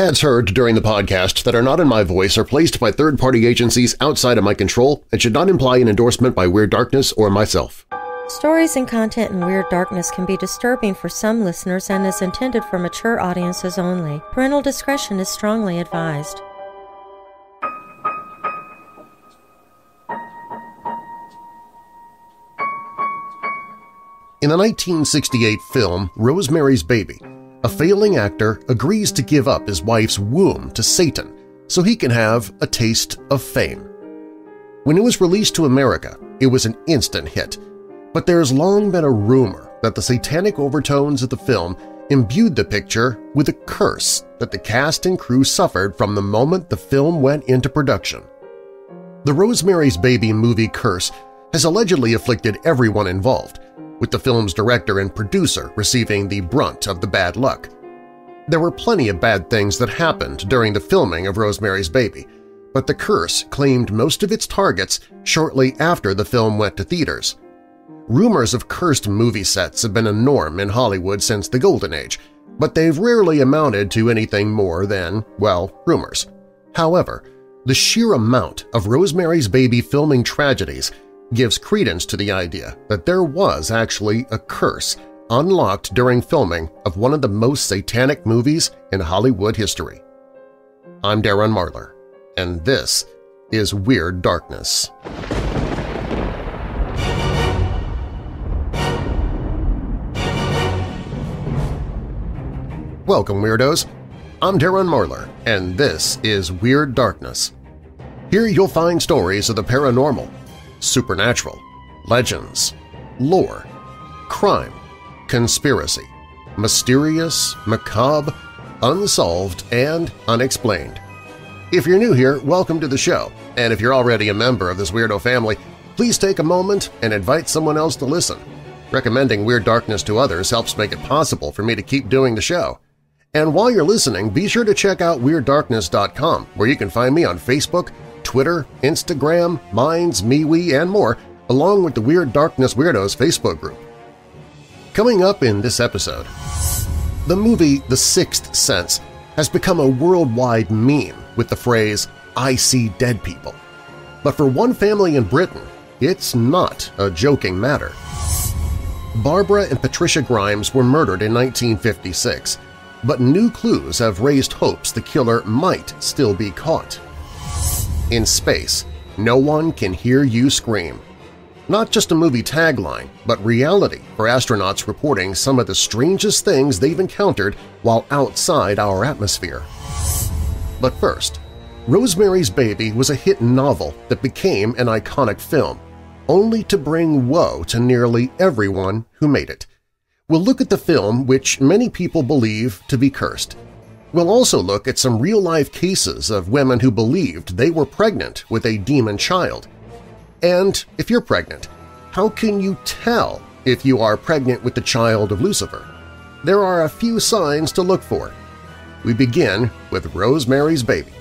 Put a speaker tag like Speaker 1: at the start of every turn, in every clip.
Speaker 1: Ads heard during the podcast that are not in my voice are placed by third-party agencies outside of my control and should not imply an endorsement by Weird Darkness or myself.
Speaker 2: Stories and content in Weird Darkness can be disturbing for some listeners and is intended for mature audiences only. Parental discretion is strongly advised.
Speaker 1: In the 1968 film Rosemary's Baby, a failing actor agrees to give up his wife's womb to Satan so he can have a taste of fame. When it was released to America, it was an instant hit, but there has long been a rumor that the satanic overtones of the film imbued the picture with a curse that the cast and crew suffered from the moment the film went into production. The Rosemary's Baby movie curse has allegedly afflicted everyone involved, with the film's director and producer receiving the brunt of the bad luck. There were plenty of bad things that happened during the filming of Rosemary's Baby, but the curse claimed most of its targets shortly after the film went to theaters. Rumors of cursed movie sets have been a norm in Hollywood since the Golden Age, but they've rarely amounted to anything more than, well, rumors. However, the sheer amount of Rosemary's Baby filming tragedies gives credence to the idea that there was actually a curse unlocked during filming of one of the most satanic movies in Hollywood history. I'm Darren Marlar, and this is Weird Darkness. Welcome, Weirdos! I'm Darren Marlar, and this is Weird Darkness. Here you'll find stories of the paranormal, supernatural, legends, lore, crime, conspiracy, mysterious, macabre, unsolved, and unexplained. If you're new here, welcome to the show, and if you're already a member of this weirdo family, please take a moment and invite someone else to listen. Recommending Weird Darkness to others helps make it possible for me to keep doing the show. And while you're listening, be sure to check out WeirdDarkness.com, where you can find me on Facebook, Twitter, Instagram, Minds, MeWe, and more, along with the Weird Darkness Weirdos Facebook group. Coming up in this episode, the movie The Sixth Sense has become a worldwide meme with the phrase, I see dead people. But for one family in Britain, it's not a joking matter. Barbara and Patricia Grimes were murdered in 1956, but new clues have raised hopes the killer might still be caught. In space, no one can hear you scream. Not just a movie tagline, but reality for astronauts reporting some of the strangest things they've encountered while outside our atmosphere. But first, Rosemary's Baby was a hit novel that became an iconic film, only to bring woe to nearly everyone who made it. We'll look at the film which many people believe to be cursed. We'll also look at some real-life cases of women who believed they were pregnant with a demon child. And if you're pregnant, how can you tell if you are pregnant with the child of Lucifer? There are a few signs to look for. We begin with Rosemary's Baby.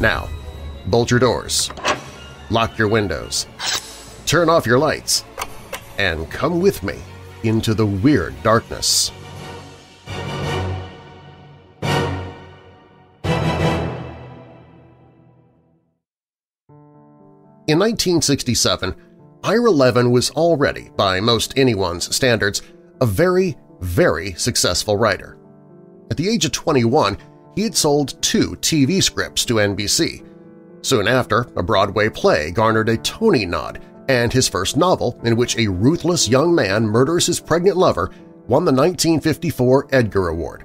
Speaker 1: Now, bolt your doors, lock your windows, turn off your lights, and come with me into the weird darkness. In 1967, Ira Levin was already, by most anyone's standards, a very, very successful writer. At the age of 21, he had sold two TV scripts to NBC. Soon after, a Broadway play garnered a Tony nod and his first novel, in which a ruthless young man murders his pregnant lover, won the 1954 Edgar Award.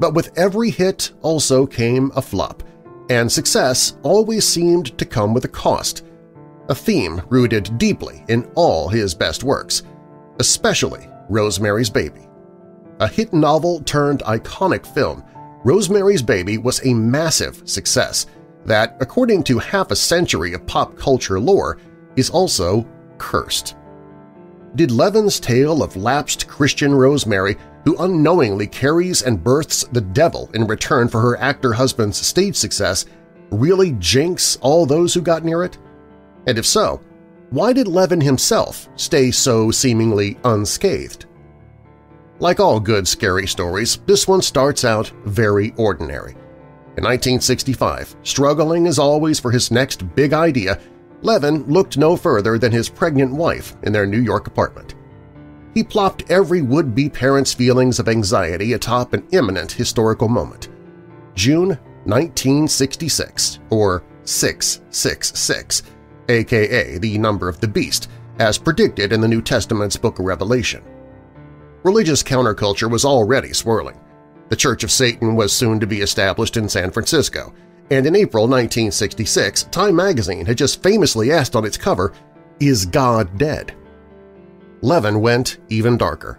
Speaker 1: But with every hit also came a flop, and success always seemed to come with a cost, a theme rooted deeply in all his best works, especially Rosemary's Baby. A hit novel turned iconic film, Rosemary's Baby was a massive success that, according to half a century of pop culture lore, is also cursed. Did Levin's tale of lapsed Christian Rosemary, who unknowingly carries and births the devil in return for her actor husband's stage success, really jinx all those who got near it? And if so, why did Levin himself stay so seemingly unscathed? Like all good scary stories, this one starts out very ordinary. In 1965, struggling as always for his next big idea, Levin looked no further than his pregnant wife in their New York apartment. He plopped every would-be parent's feelings of anxiety atop an imminent historical moment. June 1966, or 666, aka the number of the beast, as predicted in the New Testament's Book of Revelation. Religious counterculture was already swirling. The Church of Satan was soon to be established in San Francisco, and in April 1966, Time magazine had just famously asked on its cover, Is God dead? Levin went even darker.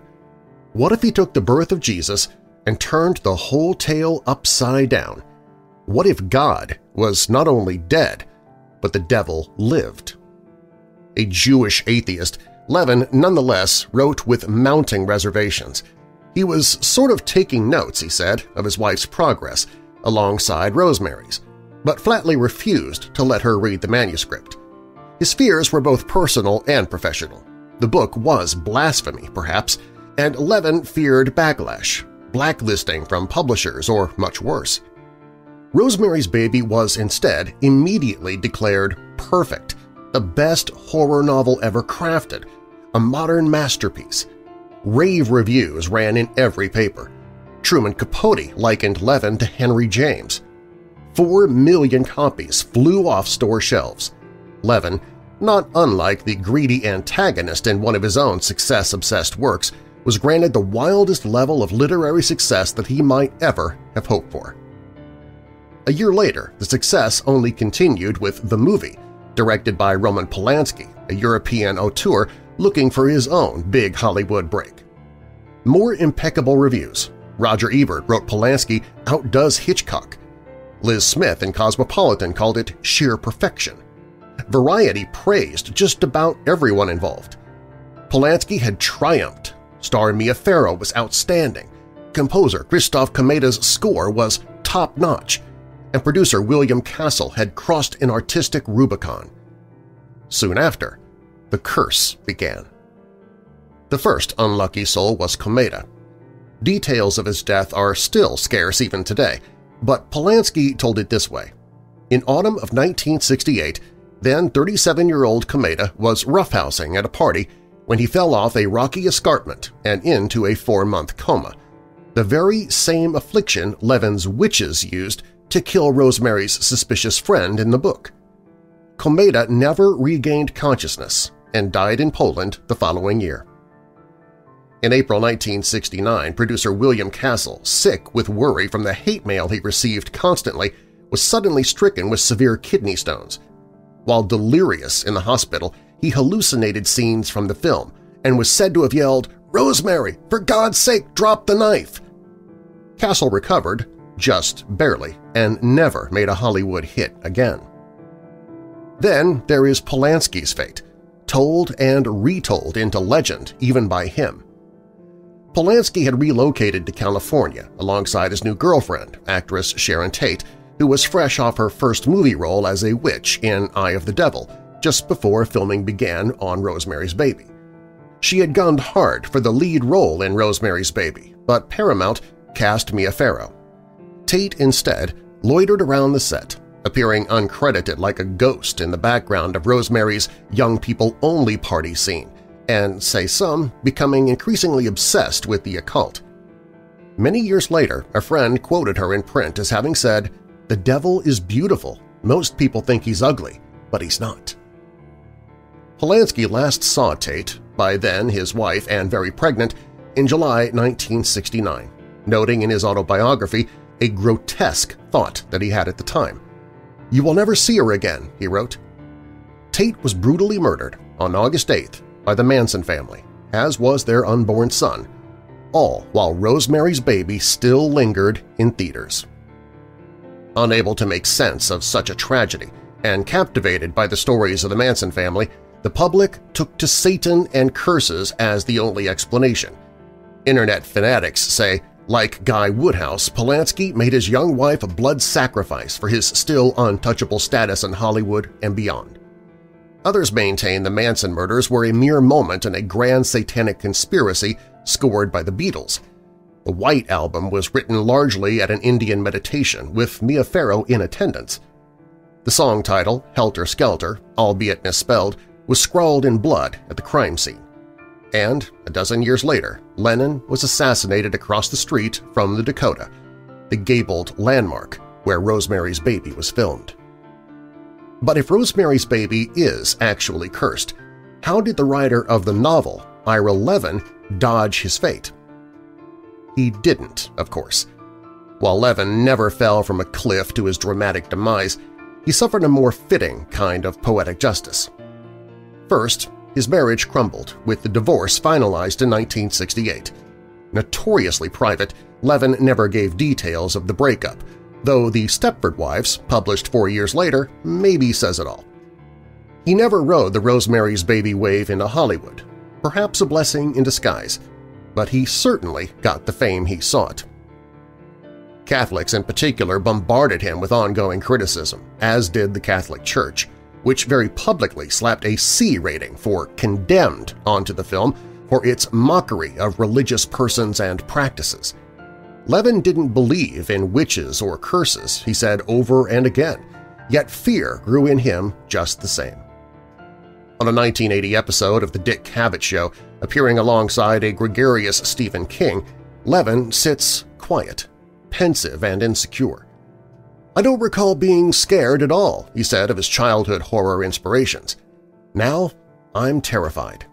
Speaker 1: What if he took the birth of Jesus and turned the whole tale upside down? What if God was not only dead, but the devil lived? A Jewish atheist, Levin nonetheless wrote with mounting reservations. He was sort of taking notes, he said, of his wife's progress, alongside Rosemary's, but flatly refused to let her read the manuscript. His fears were both personal and professional. The book was blasphemy, perhaps, and Levin feared backlash, blacklisting from publishers, or much worse. Rosemary's Baby was instead immediately declared perfect, the best horror novel ever crafted, a modern masterpiece. Rave reviews ran in every paper. Truman Capote likened Levin to Henry James. Four million copies flew off store shelves. Levin, not unlike the greedy antagonist in one of his own success-obsessed works, was granted the wildest level of literary success that he might ever have hoped for. A year later, the success only continued with The Movie, directed by Roman Polanski, a European auteur looking for his own big Hollywood break. More impeccable reviews. Roger Ebert wrote Polanski outdoes Hitchcock. Liz Smith in Cosmopolitan called it sheer perfection. Variety praised just about everyone involved. Polanski had triumphed. Star Mia Farrow was outstanding. Composer Christoph Komeda's score was top-notch, and producer William Castle had crossed an artistic Rubicon. Soon after, the curse began. The first unlucky soul was Komeda. Details of his death are still scarce even today, but Polanski told it this way. In autumn of 1968, then 37-year-old Komeda was roughhousing at a party when he fell off a rocky escarpment and into a four-month coma, the very same affliction Levin's witches used to kill Rosemary's suspicious friend in the book. Komeda never regained consciousness and died in Poland the following year. In April 1969, producer William Castle, sick with worry from the hate mail he received constantly, was suddenly stricken with severe kidney stones. While delirious in the hospital, he hallucinated scenes from the film and was said to have yelled, "'Rosemary, for God's sake, drop the knife!' Castle recovered just barely, and never made a Hollywood hit again. Then there is Polanski's fate, told and retold into legend even by him. Polanski had relocated to California alongside his new girlfriend, actress Sharon Tate, who was fresh off her first movie role as a witch in Eye of the Devil just before filming began on Rosemary's Baby. She had gunned hard for the lead role in Rosemary's Baby, but Paramount cast Mia Farrow, Tate instead loitered around the set, appearing uncredited like a ghost in the background of Rosemary's young people-only party scene, and, say some, becoming increasingly obsessed with the occult. Many years later, a friend quoted her in print as having said, "'The devil is beautiful. Most people think he's ugly, but he's not.'" Polanski last saw Tate, by then his wife and very pregnant, in July 1969, noting in his autobiography a grotesque thought that he had at the time. You will never see her again, he wrote. Tate was brutally murdered on August 8th by the Manson family, as was their unborn son, all while Rosemary's Baby still lingered in theaters. Unable to make sense of such a tragedy and captivated by the stories of the Manson family, the public took to Satan and curses as the only explanation. Internet fanatics say like Guy Woodhouse, Polanski made his young wife a blood sacrifice for his still untouchable status in Hollywood and beyond. Others maintain the Manson murders were a mere moment in a grand satanic conspiracy scored by the Beatles. The White Album was written largely at an Indian meditation, with Mia Farrow in attendance. The song title, Helter Skelter, albeit misspelled, was scrawled in blood at the crime scene. And, a dozen years later, Lennon was assassinated across the street from the Dakota, the gabled landmark where Rosemary's Baby was filmed. But if Rosemary's Baby is actually cursed, how did the writer of the novel, Ira Levin, dodge his fate? He didn't, of course. While Levin never fell from a cliff to his dramatic demise, he suffered a more fitting kind of poetic justice. First, his marriage crumbled, with the divorce finalized in 1968. Notoriously private, Levin never gave details of the breakup, though The Stepford Wives, published four years later, maybe says it all. He never rode the Rosemary's Baby wave into Hollywood, perhaps a blessing in disguise, but he certainly got the fame he sought. Catholics in particular bombarded him with ongoing criticism, as did the Catholic Church, which very publicly slapped a C rating for Condemned onto the film for its mockery of religious persons and practices. Levin didn't believe in witches or curses, he said over and again, yet fear grew in him just the same. On a 1980 episode of The Dick Cavett Show, appearing alongside a gregarious Stephen King, Levin sits quiet, pensive and insecure. I don't recall being scared at all, he said of his childhood horror inspirations. Now I'm terrified.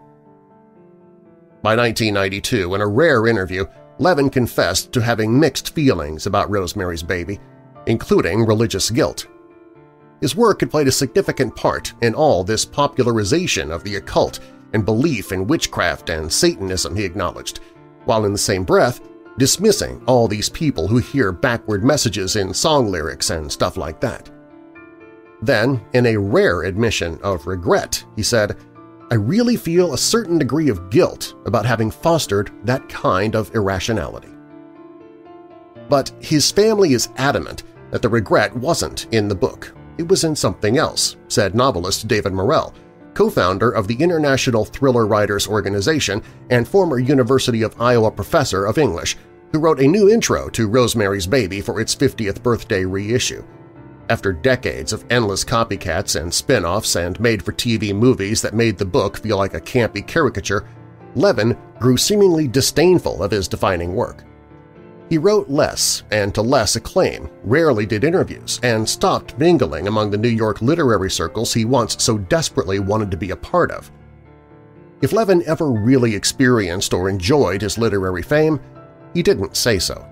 Speaker 1: By 1992, in a rare interview, Levin confessed to having mixed feelings about Rosemary's Baby, including religious guilt. His work had played a significant part in all this popularization of the occult and belief in witchcraft and Satanism he acknowledged, while in the same breath dismissing all these people who hear backward messages in song lyrics and stuff like that. Then, in a rare admission of regret, he said, I really feel a certain degree of guilt about having fostered that kind of irrationality. But his family is adamant that the regret wasn't in the book. It was in something else, said novelist David Morrell, co-founder of the International Thriller Writers Organization and former University of Iowa professor of English, who wrote a new intro to Rosemary's Baby for its 50th birthday reissue. After decades of endless copycats and spin-offs and made-for-TV movies that made the book feel like a campy caricature, Levin grew seemingly disdainful of his defining work. He wrote less and to less acclaim, rarely did interviews, and stopped mingling among the New York literary circles he once so desperately wanted to be a part of. If Levin ever really experienced or enjoyed his literary fame, he didn't say so.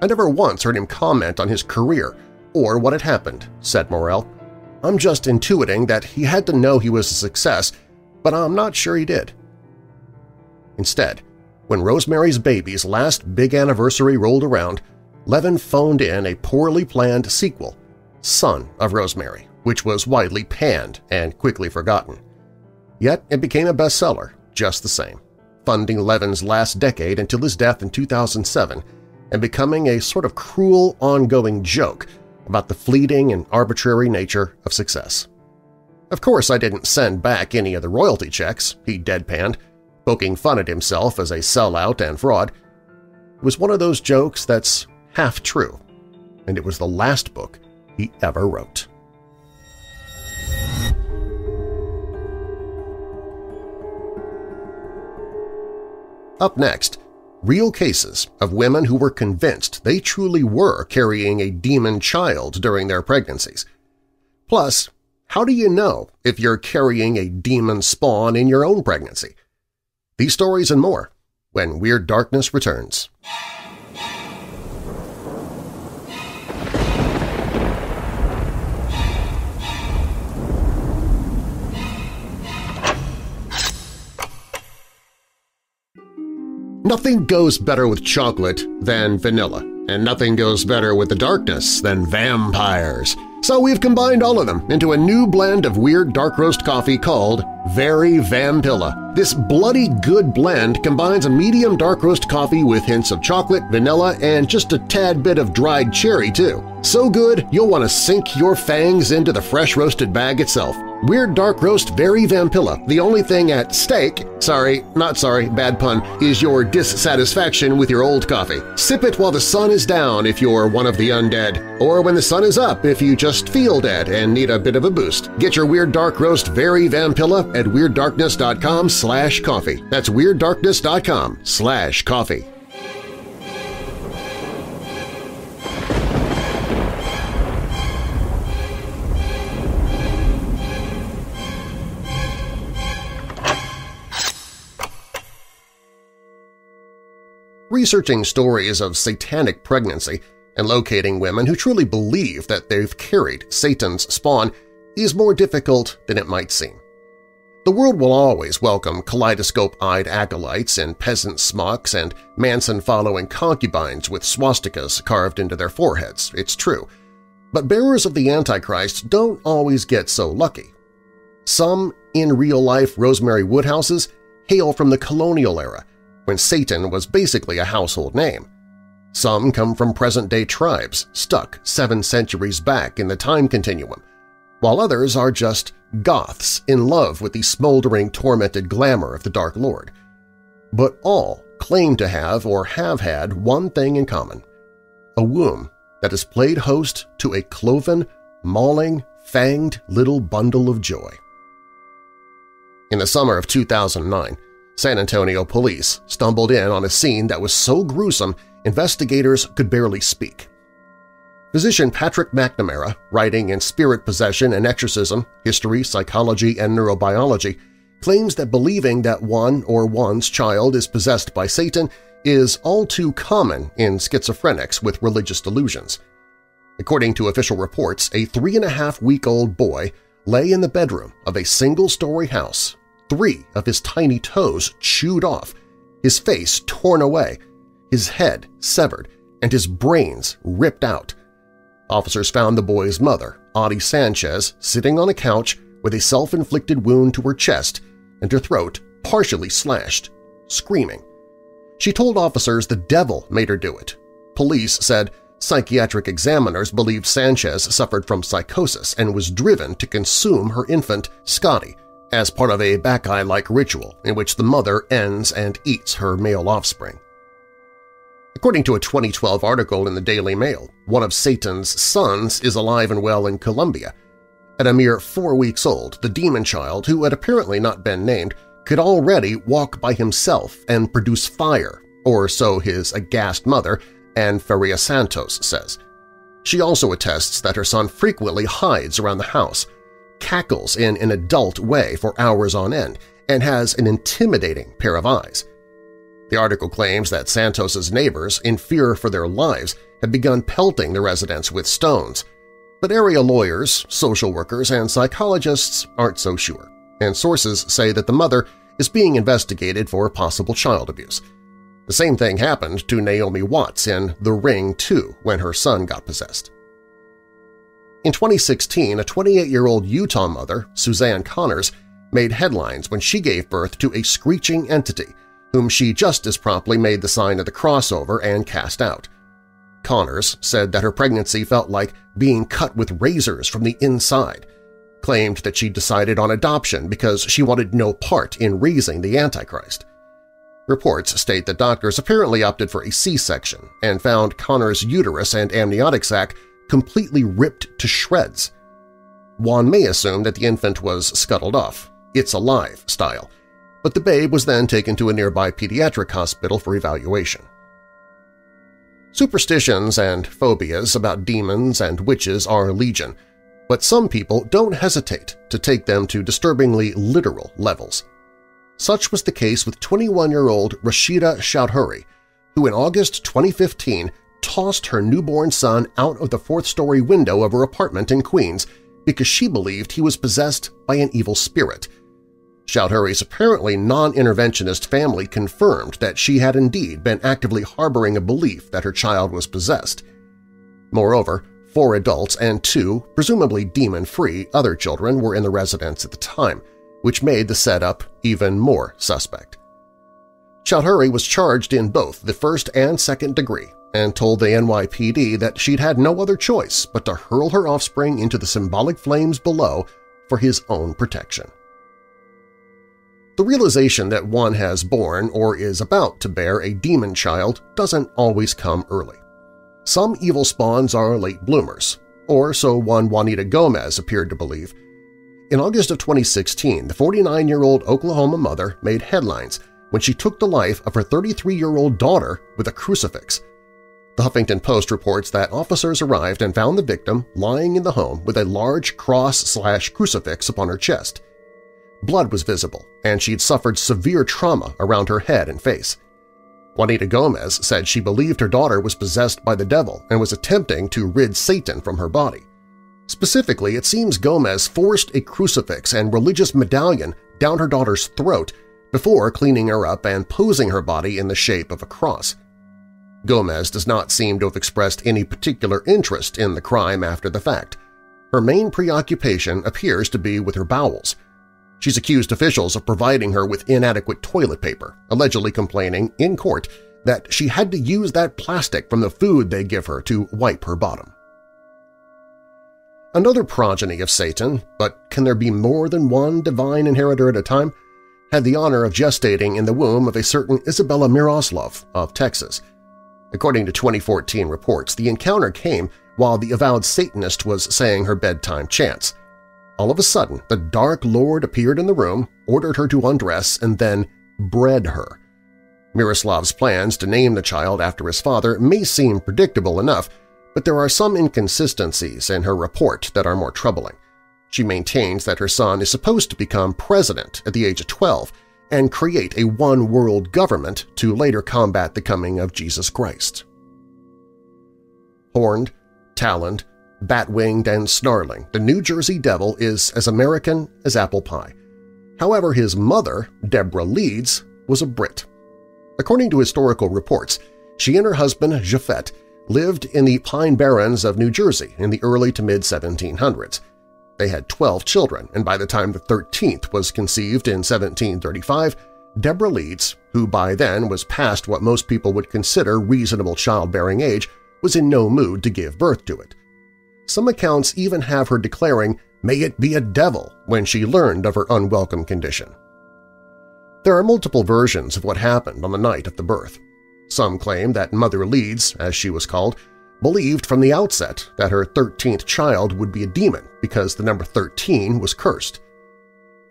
Speaker 1: I never once heard him comment on his career or what had happened, said Morrell. I'm just intuiting that he had to know he was a success, but I'm not sure he did. Instead, when Rosemary's Baby's last big anniversary rolled around, Levin phoned in a poorly planned sequel, Son of Rosemary, which was widely panned and quickly forgotten. Yet it became a bestseller just the same, funding Levin's last decade until his death in 2007 and becoming a sort of cruel ongoing joke about the fleeting and arbitrary nature of success. Of course I didn't send back any of the royalty checks, he deadpanned, poking fun at himself as a sellout and fraud. Was one of those jokes that's half true, and it was the last book he ever wrote. Up next, real cases of women who were convinced they truly were carrying a demon child during their pregnancies. Plus, how do you know if you're carrying a demon spawn in your own pregnancy? These stories and more when Weird Darkness returns. Nothing goes better with chocolate than vanilla, and nothing goes better with the darkness than vampires. So we've combined all of them into a new blend of weird dark roast coffee called Very Vampilla. This bloody good blend combines a medium dark roast coffee with hints of chocolate, vanilla, and just a tad bit of dried cherry, too. So good, you'll want to sink your fangs into the fresh roasted bag itself. Weird Dark Roast Very Vampilla, the only thing at stake – sorry, not sorry, bad pun – is your dissatisfaction with your old coffee. Sip it while the sun is down if you're one of the undead, or when the sun is up if you just feel dead and need a bit of a boost. Get your Weird Dark Roast Very Vampilla at WeirdDarkness.com slash coffee. That's WeirdDarkness.com slash coffee. Researching stories of satanic pregnancy and locating women who truly believe that they've carried Satan's spawn is more difficult than it might seem. The world will always welcome kaleidoscope-eyed acolytes in peasant smocks and Manson-following concubines with swastikas carved into their foreheads, it's true. But bearers of the Antichrist don't always get so lucky. Some in real-life Rosemary Woodhouses hail from the colonial era when Satan was basically a household name. Some come from present-day tribes stuck seven centuries back in the time continuum, while others are just goths in love with the smoldering, tormented glamour of the Dark Lord. But all claim to have or have had one thing in common – a womb that has played host to a cloven, mauling, fanged little bundle of joy. In the summer of 2009, San Antonio police stumbled in on a scene that was so gruesome investigators could barely speak. Physician Patrick McNamara, writing in Spirit Possession and Exorcism, History, Psychology, and Neurobiology, claims that believing that one or one's child is possessed by Satan is all too common in schizophrenics with religious delusions. According to official reports, a three-and-a-half-week-old boy lay in the bedroom of a single-story house three of his tiny toes chewed off, his face torn away, his head severed, and his brains ripped out. Officers found the boy's mother, Otty Sanchez, sitting on a couch with a self-inflicted wound to her chest and her throat partially slashed, screaming. She told officers the devil made her do it. Police said psychiatric examiners believed Sanchez suffered from psychosis and was driven to consume her infant, Scotty, as part of a Bacchae-like ritual in which the mother ends and eats her male offspring. According to a 2012 article in the Daily Mail, one of Satan's sons is alive and well in Colombia. At a mere four weeks old, the demon child, who had apparently not been named, could already walk by himself and produce fire, or so his aghast mother, Anne Faria Santos, says. She also attests that her son frequently hides around the house, cackles in an adult way for hours on end, and has an intimidating pair of eyes. The article claims that Santos's neighbors, in fear for their lives, have begun pelting the residents with stones, but area lawyers, social workers, and psychologists aren't so sure, and sources say that the mother is being investigated for possible child abuse. The same thing happened to Naomi Watts in The Ring 2 when her son got possessed. In 2016, a 28-year-old Utah mother, Suzanne Connors, made headlines when she gave birth to a screeching entity whom she just as promptly made the sign of the crossover and cast out. Connors said that her pregnancy felt like being cut with razors from the inside, claimed that she decided on adoption because she wanted no part in raising the Antichrist. Reports state that doctors apparently opted for a C-section and found Connors' uterus and amniotic sac completely ripped to shreds. One may assume that the infant was scuttled off, it's alive style, but the babe was then taken to a nearby pediatric hospital for evaluation. Superstitions and phobias about demons and witches are legion, but some people don't hesitate to take them to disturbingly literal levels. Such was the case with 21-year-old Rashida Chowdhury, who in August 2015 tossed her newborn son out of the fourth-story window of her apartment in Queens because she believed he was possessed by an evil spirit. Chowdhury's apparently non-interventionist family confirmed that she had indeed been actively harboring a belief that her child was possessed. Moreover, four adults and two, presumably demon-free, other children were in the residence at the time, which made the setup even more suspect. Chowdhury was charged in both the first and second degree and told the NYPD that she'd had no other choice but to hurl her offspring into the symbolic flames below for his own protection. The realization that one has born or is about to bear a demon child doesn't always come early. Some evil spawns are late bloomers, or so one Juanita Gomez appeared to believe. In August of 2016, the 49-year-old Oklahoma mother made headlines when she took the life of her 33-year-old daughter with a crucifix. The Huffington Post reports that officers arrived and found the victim lying in the home with a large cross-slash-crucifix upon her chest. Blood was visible, and she'd suffered severe trauma around her head and face. Juanita Gomez said she believed her daughter was possessed by the devil and was attempting to rid Satan from her body. Specifically, it seems Gomez forced a crucifix and religious medallion down her daughter's throat before cleaning her up and posing her body in the shape of a cross. Gomez does not seem to have expressed any particular interest in the crime after the fact. Her main preoccupation appears to be with her bowels. She's accused officials of providing her with inadequate toilet paper, allegedly complaining in court that she had to use that plastic from the food they give her to wipe her bottom. Another progeny of Satan, but can there be more than one divine inheritor at a time, had the honor of gestating in the womb of a certain Isabella Miroslov of Texas. According to 2014 reports, the encounter came while the avowed Satanist was saying her bedtime chants. All of a sudden, the Dark Lord appeared in the room, ordered her to undress, and then bred her. Miroslav's plans to name the child after his father may seem predictable enough, but there are some inconsistencies in her report that are more troubling. She maintains that her son is supposed to become president at the age of 12 and create a one-world government to later combat the coming of Jesus Christ. Horned, taloned, bat-winged, and snarling, the New Jersey Devil is as American as apple pie. However, his mother, Deborah Leeds, was a Brit. According to historical reports, she and her husband, Japhet, lived in the Pine Barrens of New Jersey in the early to mid-1700s. They had 12 children, and by the time the 13th was conceived in 1735, Deborah Leeds, who by then was past what most people would consider reasonable childbearing age, was in no mood to give birth to it. Some accounts even have her declaring, may it be a devil, when she learned of her unwelcome condition. There are multiple versions of what happened on the night of the birth. Some claim that Mother Leeds, as she was called, believed from the outset that her 13th child would be a demon because the number 13 was cursed.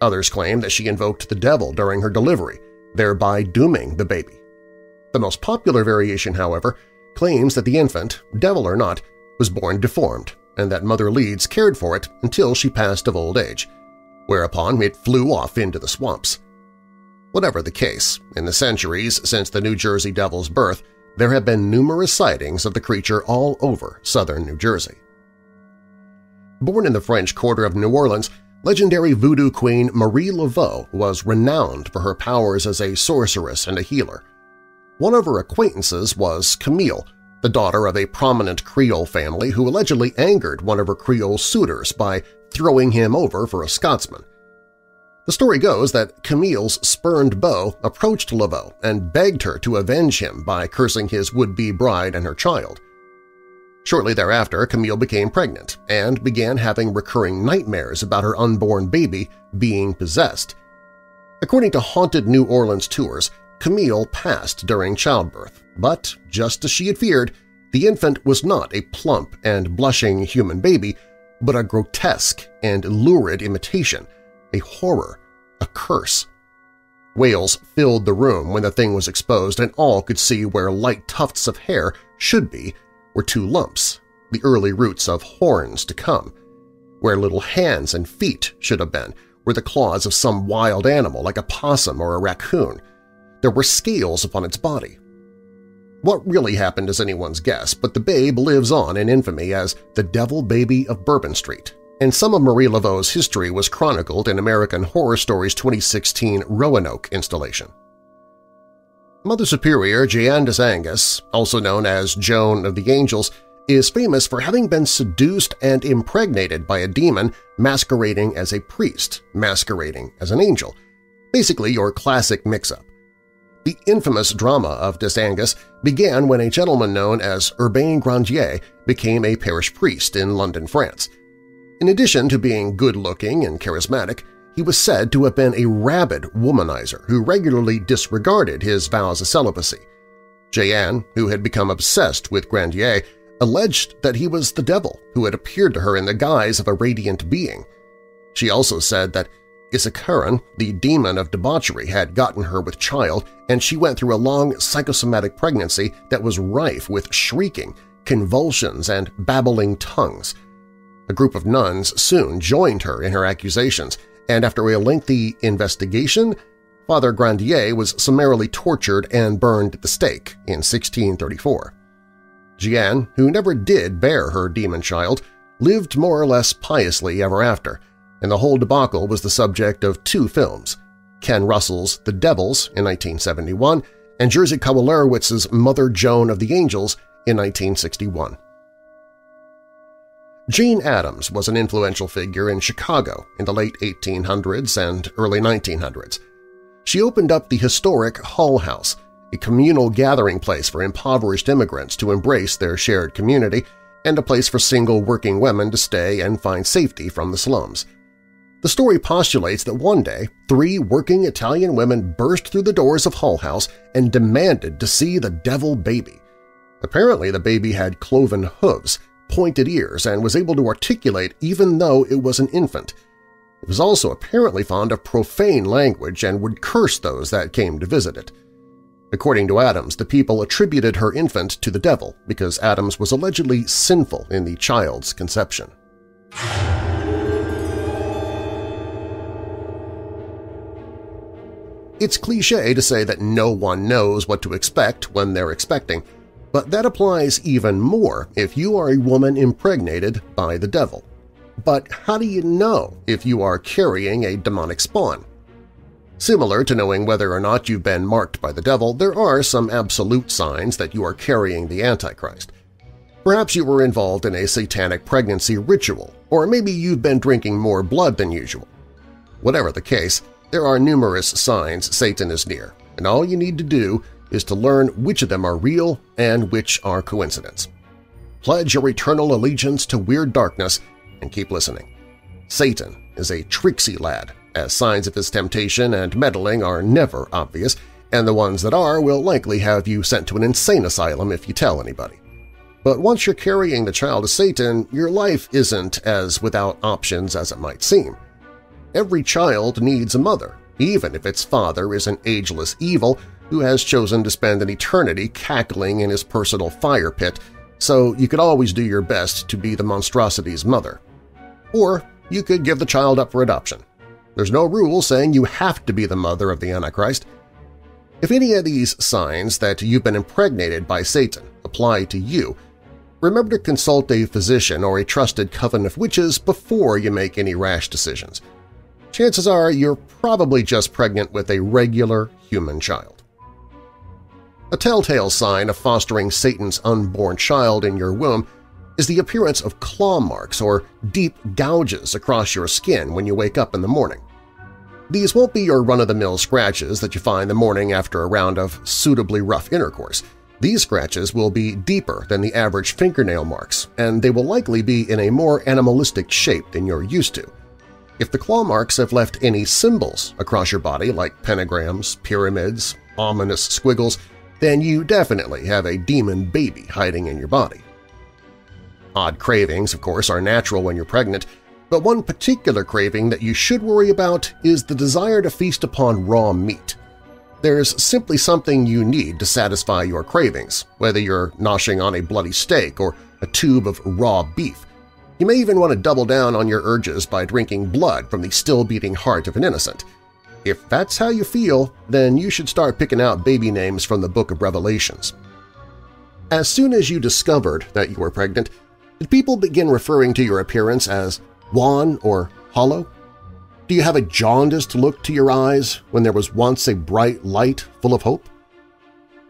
Speaker 1: Others claim that she invoked the devil during her delivery, thereby dooming the baby. The most popular variation, however, claims that the infant, devil or not, was born deformed and that Mother Leeds cared for it until she passed of old age, whereupon it flew off into the swamps. Whatever the case, in the centuries since the New Jersey Devil's birth, there have been numerous sightings of the creature all over southern New Jersey. Born in the French Quarter of New Orleans, legendary voodoo queen Marie Laveau was renowned for her powers as a sorceress and a healer. One of her acquaintances was Camille, the daughter of a prominent Creole family who allegedly angered one of her Creole suitors by throwing him over for a Scotsman. The story goes that Camille's spurned beau approached Laveau and begged her to avenge him by cursing his would-be bride and her child. Shortly thereafter, Camille became pregnant and began having recurring nightmares about her unborn baby being possessed. According to Haunted New Orleans tours, Camille passed during childbirth, but, just as she had feared, the infant was not a plump and blushing human baby, but a grotesque and lurid imitation, a horror, a curse. Wails filled the room when the thing was exposed and all could see where light tufts of hair should be were two lumps, the early roots of horns to come. Where little hands and feet should have been were the claws of some wild animal like a possum or a raccoon, there were scales upon its body. What really happened is anyone's guess, but the babe lives on in infamy as the Devil Baby of Bourbon Street, and some of Marie Laveau's history was chronicled in American Horror Story's 2016 Roanoke installation. Mother Superior Jeanne des Anges, also known as Joan of the Angels, is famous for having been seduced and impregnated by a demon masquerading as a priest, masquerading as an angel. Basically your classic mix-up. The infamous drama of des Anges began when a gentleman known as Urbain Grandier became a parish priest in Loudun, France. In addition to being good-looking and charismatic, he was said to have been a rabid womanizer who regularly disregarded his vows of celibacy. Jeanne, who had become obsessed with Grandier, alleged that he was the devil who had appeared to her in the guise of a radiant being. She also said that Isacaaron, the demon of debauchery, had gotten her with child, and she went through a long psychosomatic pregnancy that was rife with shrieking, convulsions, and babbling tongues. A group of nuns soon joined her in her accusations, and after a lengthy investigation, Father Grandier was summarily tortured and burned at the stake in 1634. Jeanne, who never did bear her demon child, lived more or less piously ever after, and the whole debacle was the subject of two films, Ken Russell's The Devils in 1971 and Jerzy Kawalerowicz's Mother Joan of the Angels in 1961. Jane Addams was an influential figure in Chicago in the late 1800s and early 1900s. She opened up the historic Hull House, a communal gathering place for impoverished immigrants to embrace their shared community and a place for single working women to stay and find safety from the slums. The story postulates that one day three working Italian women burst through the doors of Hull House and demanded to see the devil baby. Apparently the baby had cloven hooves, pointed ears, and was able to articulate even though it was an infant. It was also apparently fond of profane language and would curse those that came to visit it. According to Addams, the people attributed her infant to the devil because Addams was allegedly sinful in the child's conception. It's cliché to say that no one knows what to expect when they're expecting, but that applies even more if you are a woman impregnated by the devil. But how do you know if you are carrying a demonic spawn? Similar to knowing whether or not you've been marked by the devil, there are some absolute signs that you are carrying the Antichrist. Perhaps you were involved in a satanic pregnancy ritual, or maybe you've been drinking more blood than usual. Whatever the case, there are numerous signs Satan is near, and all you need to do is to learn which of them are real and which are coincidence. Pledge your eternal allegiance to Weird Darkness and keep listening. Satan is a tricksy lad, as signs of his temptation and meddling are never obvious, and the ones that are will likely have you sent to an insane asylum if you tell anybody. But once you're carrying the child of Satan, your life isn't as without options as it might seem. Every child needs a mother, even if its father is an ageless evil who has chosen to spend an eternity cackling in his personal fire pit, so you could always do your best to be the monstrosity's mother. Or you could give the child up for adoption. There's no rule saying you have to be the mother of the Antichrist. If any of these signs that you've been impregnated by Satan apply to you, remember to consult a physician or a trusted coven of witches before you make any rash decisions. Chances are you're probably just pregnant with a regular human child. A telltale sign of fostering Satan's unborn child in your womb is the appearance of claw marks or deep gouges across your skin when you wake up in the morning. These won't be your run-of-the-mill scratches that you find the morning after a round of suitably rough intercourse. These scratches will be deeper than the average fingernail marks, and they will likely be in a more animalistic shape than you're used to. If the claw marks have left any symbols across your body like pentagrams, pyramids, ominous squiggles, then you definitely have a demon baby hiding in your body. Odd cravings, of course, are natural when you're pregnant, but one particular craving that you should worry about is the desire to feast upon raw meat. There's simply something you need to satisfy your cravings, whether you're noshing on a bloody steak or a tube of raw beef. You may even want to double down on your urges by drinking blood from the still-beating heart of an innocent – if that's how you feel, then you should start picking out baby names from the Book of Revelations. As soon as you discovered that you were pregnant, did people begin referring to your appearance as wan or hollow? Do you have a jaundiced look to your eyes when there was once a bright light full of hope?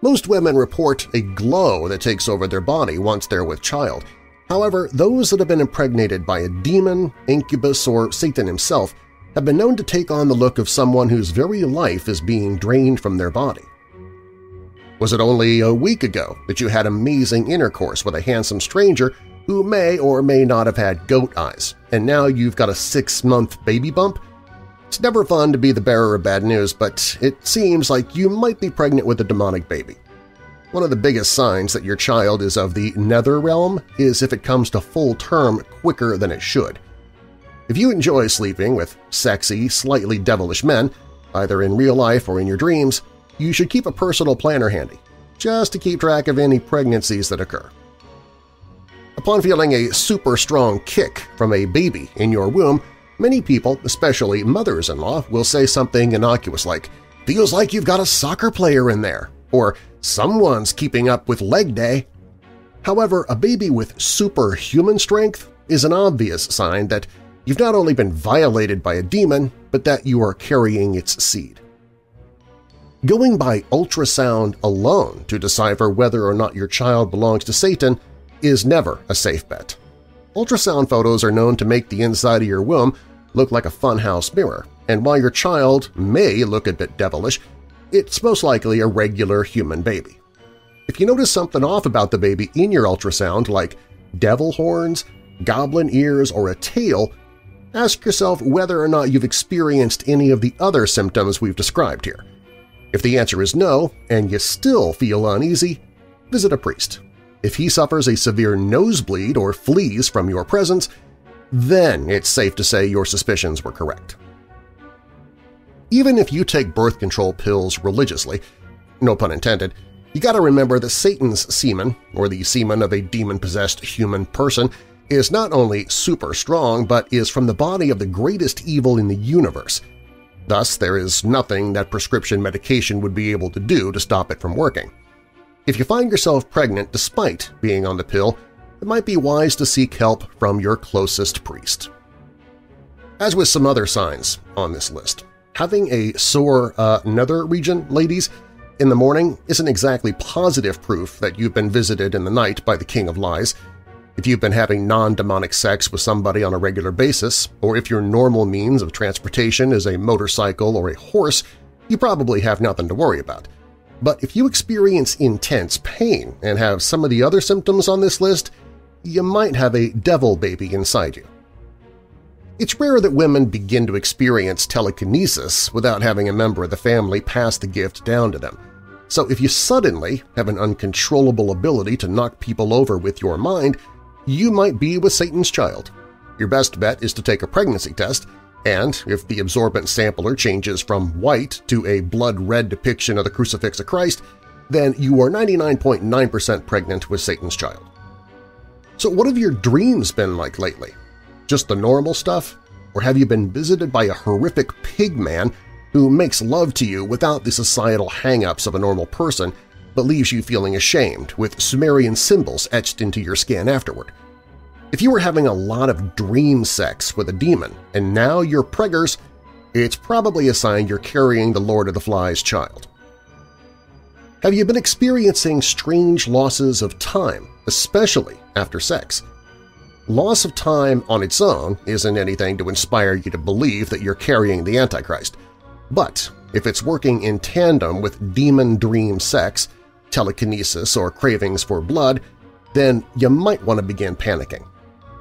Speaker 1: Most women report a glow that takes over their body once they're with child. However, those that have been impregnated by a demon, incubus, or Satan himself have been known to take on the look of someone whose very life is being drained from their body. Was it only a week ago that you had amazing intercourse with a handsome stranger who may or may not have had goat eyes, and now you've got a six-month baby bump? It's never fun to be the bearer of bad news, but it seems like you might be pregnant with a demonic baby. One of the biggest signs that your child is of the nether realm is if it comes to full term quicker than it should. If you enjoy sleeping with sexy, slightly devilish men, either in real life or in your dreams, you should keep a personal planner handy, just to keep track of any pregnancies that occur. Upon feeling a super strong kick from a baby in your womb, many people, especially mothers-in-law, will say something innocuous like, feels like you've got a soccer player in there, or someone's keeping up with leg day. However, a baby with superhuman strength is an obvious sign that you've not only been violated by a demon, but that you are carrying its seed. Going by ultrasound alone to decipher whether or not your child belongs to Satan is never a safe bet. Ultrasound photos are known to make the inside of your womb look like a funhouse mirror, and while your child may look a bit devilish, it's most likely a regular human baby. If you notice something off about the baby in your ultrasound like devil horns, goblin ears, or a tail, ask yourself whether or not you've experienced any of the other symptoms we've described here. If the answer is no and you still feel uneasy, visit a priest. If he suffers a severe nosebleed or flees from your presence, then it's safe to say your suspicions were correct. Even if you take birth control pills religiously, no pun intended, you gotta remember that Satan's semen, or the semen of a demon-possessed human person, is not only super strong but is from the body of the greatest evil in the universe. Thus, there is nothing that prescription medication would be able to do to stop it from working. If you find yourself pregnant despite being on the pill, it might be wise to seek help from your closest priest. As with some other signs on this list, having a sore uh, nether region, ladies, in the morning isn't exactly positive proof that you've been visited in the night by the King of Lies. If you've been having non-demonic sex with somebody on a regular basis, or if your normal means of transportation is a motorcycle or a horse, you probably have nothing to worry about. But if you experience intense pain and have some of the other symptoms on this list, you might have a devil baby inside you. It's rare that women begin to experience telekinesis without having a member of the family pass the gift down to them. So if you suddenly have an uncontrollable ability to knock people over with your mind, you might be with Satan's child. Your best bet is to take a pregnancy test and if the absorbent sampler changes from white to a blood-red depiction of the crucifix of Christ, then you are 99.9% pregnant with Satan's child. So what have your dreams been like lately? Just the normal stuff? Or have you been visited by a horrific pig man who makes love to you without the societal hang-ups of a normal person but leaves you feeling ashamed with Sumerian symbols etched into your skin afterward? If you were having a lot of dream sex with a demon and now you're preggers, it's probably a sign you're carrying the Lord of the Flies child. Have you been experiencing strange losses of time, especially after sex? Loss of time on its own isn't anything to inspire you to believe that you're carrying the Antichrist, but if it's working in tandem with demon dream sex, telekinesis, or cravings for blood, then you might want to begin panicking.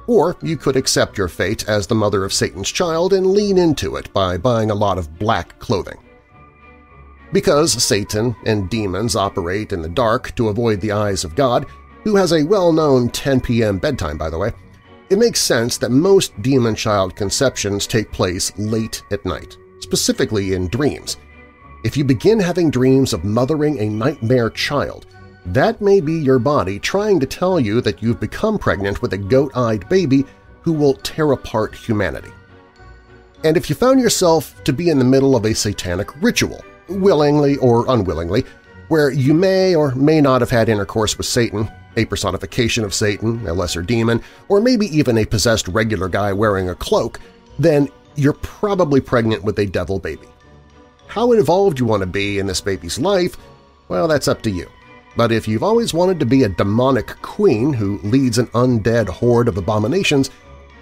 Speaker 1: Or you could accept your fate as the mother of Satan's child and lean into it by buying a lot of black clothing. Because Satan and demons operate in the dark to avoid the eyes of God, who has a well-known 10 p.m. bedtime, by the way, it makes sense that most demon child conceptions take place late at night, specifically in dreams. If you begin having dreams of mothering a nightmare child, that may be your body trying to tell you that you've become pregnant with a goat-eyed baby who will tear apart humanity. And if you found yourself to be in the middle of a satanic ritual, willingly or unwillingly, where you may or may not have had intercourse with Satan, a personification of Satan, a lesser demon, or maybe even a possessed regular guy wearing a cloak, then you're probably pregnant with a devil baby. How involved you want to be in this baby's life, well, that's up to you. but if you've always wanted to be a demonic queen who leads an undead horde of abominations,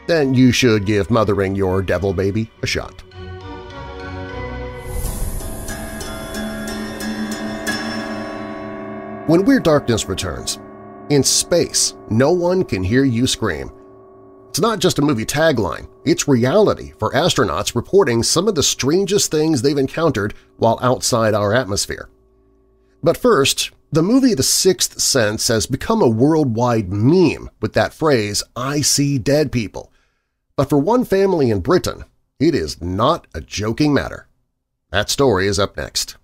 Speaker 1: then you should give mothering your devil baby a shot. When Weird Darkness returns, in space, no one can hear you scream. It's not just a movie tagline, it's reality for astronauts reporting some of the strangest things they've encountered while outside our atmosphere. But first, the movie The Sixth Sense has become a worldwide meme with that phrase, I see dead people. But for one family in Britain, it is not a joking matter. That story is up next.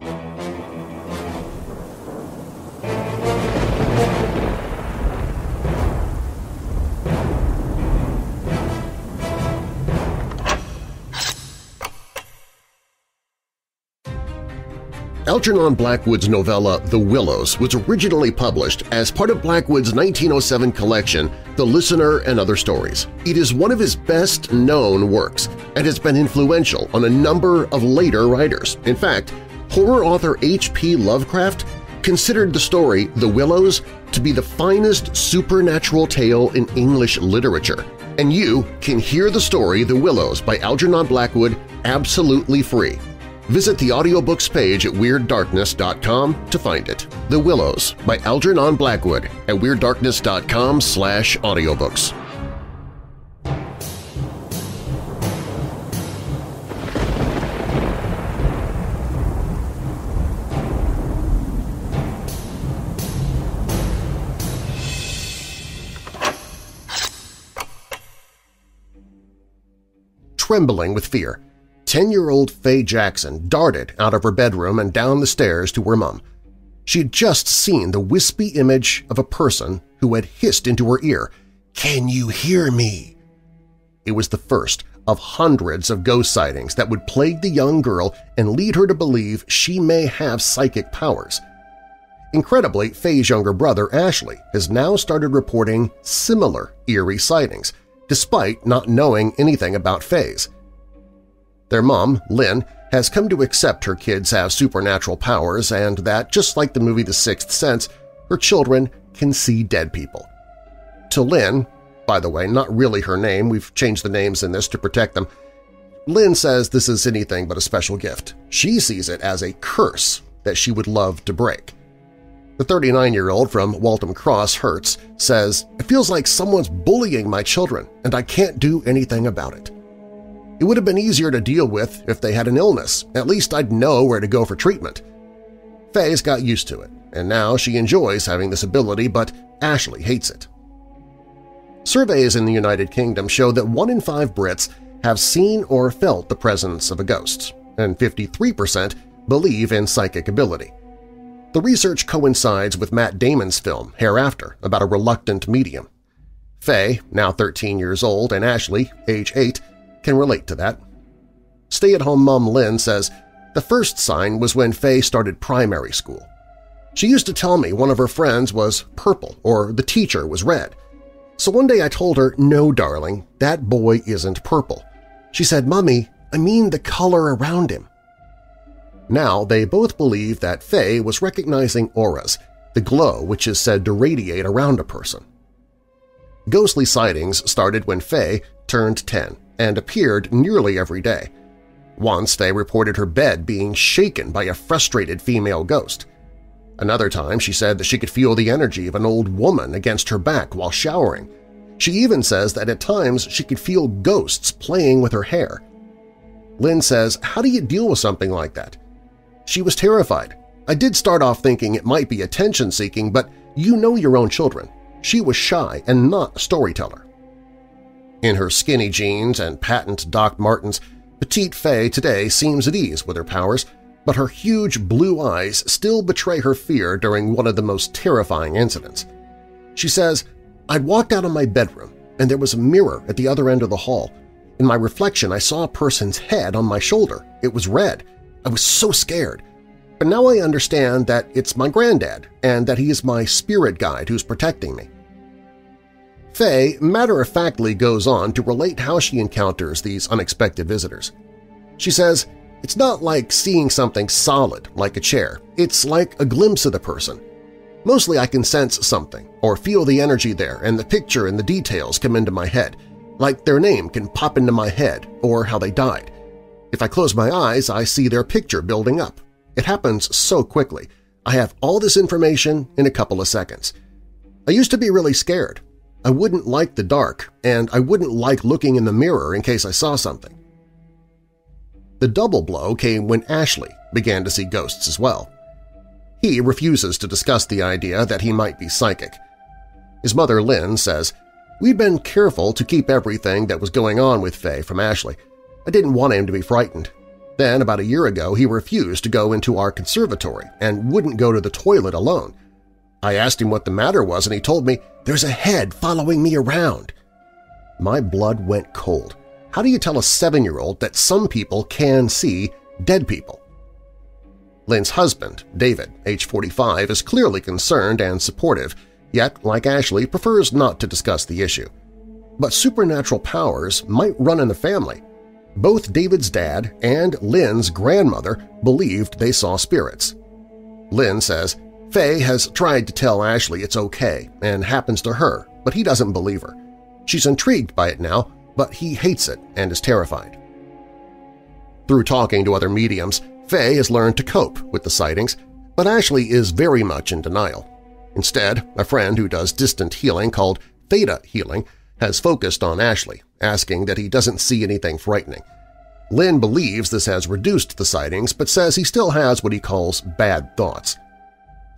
Speaker 1: Algernon Blackwood's novella The Willows was originally published as part of Blackwood's 1907 collection The Listener and Other Stories. It is one of his best-known works and has been influential on a number of later writers. In fact, horror author H.P. Lovecraft considered the story The Willows to be the finest supernatural tale in English literature, and you can hear the story The Willows by Algernon Blackwood absolutely free Visit the audiobooks page at WeirdDarkness.com to find it. The Willows by Algernon Blackwood at WeirdDarkness.com slash audiobooks. Trembling with fear, 10-year-old Faye Jackson darted out of her bedroom and down the stairs to her mom. She had just seen the wispy image of a person who had hissed into her ear, "'Can you hear me?' It was the first of hundreds of ghost sightings that would plague the young girl and lead her to believe she may have psychic powers. Incredibly, Faye's younger brother, Ashley, has now started reporting similar eerie sightings, despite not knowing anything about Faye's. Their mom, Lynn, has come to accept her kids have supernatural powers and that, just like the movie The Sixth Sense, her children can see dead people. To Lynn, by the way, not really her name, we've changed the names in this to protect them, Lynn says this is anything but a special gift. She sees it as a curse that she would love to break. The 39-year-old from Waltham Cross, Herts, says, It feels like someone's bullying my children, and I can't do anything about it. It would have been easier to deal with if they had an illness. At least I'd know where to go for treatment. Faye's got used to it, and now she enjoys having this ability, but Ashley hates it. Surveys in the United Kingdom show that one in five Brits have seen or felt the presence of a ghost, and 53% believe in psychic ability. The research coincides with Matt Damon's film Hereafter about a reluctant medium. Faye, now 13 years old, and Ashley, age 8, can relate to that. Stay-at-home mom Lynn says, the first sign was when Faye started primary school. She used to tell me one of her friends was purple or the teacher was red. So one day I told her, no, darling, that boy isn't purple. She said, Mummy, I mean the color around him. Now they both believe that Faye was recognizing auras, the glow which is said to radiate around a person. Ghostly sightings started when Faye turned 10 and appeared nearly every day. Once they reported her bed being shaken by a frustrated female ghost. Another time she said that she could feel the energy of an old woman against her back while showering. She even says that at times she could feel ghosts playing with her hair. Lynn says, how do you deal with something like that? She was terrified. I did start off thinking it might be attention-seeking, but you know your own children. She was shy and not a storyteller. In her skinny jeans and patent Doc Martens, Petite Faye today seems at ease with her powers, but her huge blue eyes still betray her fear during one of the most terrifying incidents. She says, I'd walked out of my bedroom and there was a mirror at the other end of the hall. In my reflection, I saw a person's head on my shoulder. It was red. I was so scared. But now I understand that it's my granddad and that he is my spirit guide who's protecting me. Faye matter-of-factly goes on to relate how she encounters these unexpected visitors. She says, it's not like seeing something solid like a chair, it's like a glimpse of the person. Mostly I can sense something or feel the energy there and the picture and the details come into my head, like their name can pop into my head or how they died. If I close my eyes, I see their picture building up. It happens so quickly. I have all this information in a couple of seconds. I used to be really scared. I wouldn't like the dark, and I wouldn't like looking in the mirror in case I saw something. The double blow came when Ashley began to see ghosts as well. He refuses to discuss the idea that he might be psychic. His mother, Lynn, says, We'd been careful to keep everything that was going on with Faye from Ashley. I didn't want him to be frightened. Then, about a year ago, he refused to go into our conservatory and wouldn't go to the toilet alone. I asked him what the matter was, and he told me, there's a head following me around. My blood went cold. How do you tell a seven-year-old that some people can see dead people? Lynn's husband, David, age 45, is clearly concerned and supportive, yet, like Ashley, prefers not to discuss the issue. But supernatural powers might run in the family. Both David's dad and Lynn's grandmother believed they saw spirits. Lynn says, Faye has tried to tell Ashley it's okay and happens to her, but he doesn't believe her. She's intrigued by it now, but he hates it and is terrified. Through talking to other mediums, Faye has learned to cope with the sightings, but Ashley is very much in denial. Instead, a friend who does distant healing called Theta Healing has focused on Ashley, asking that he doesn't see anything frightening. Lynn believes this has reduced the sightings but says he still has what he calls bad thoughts.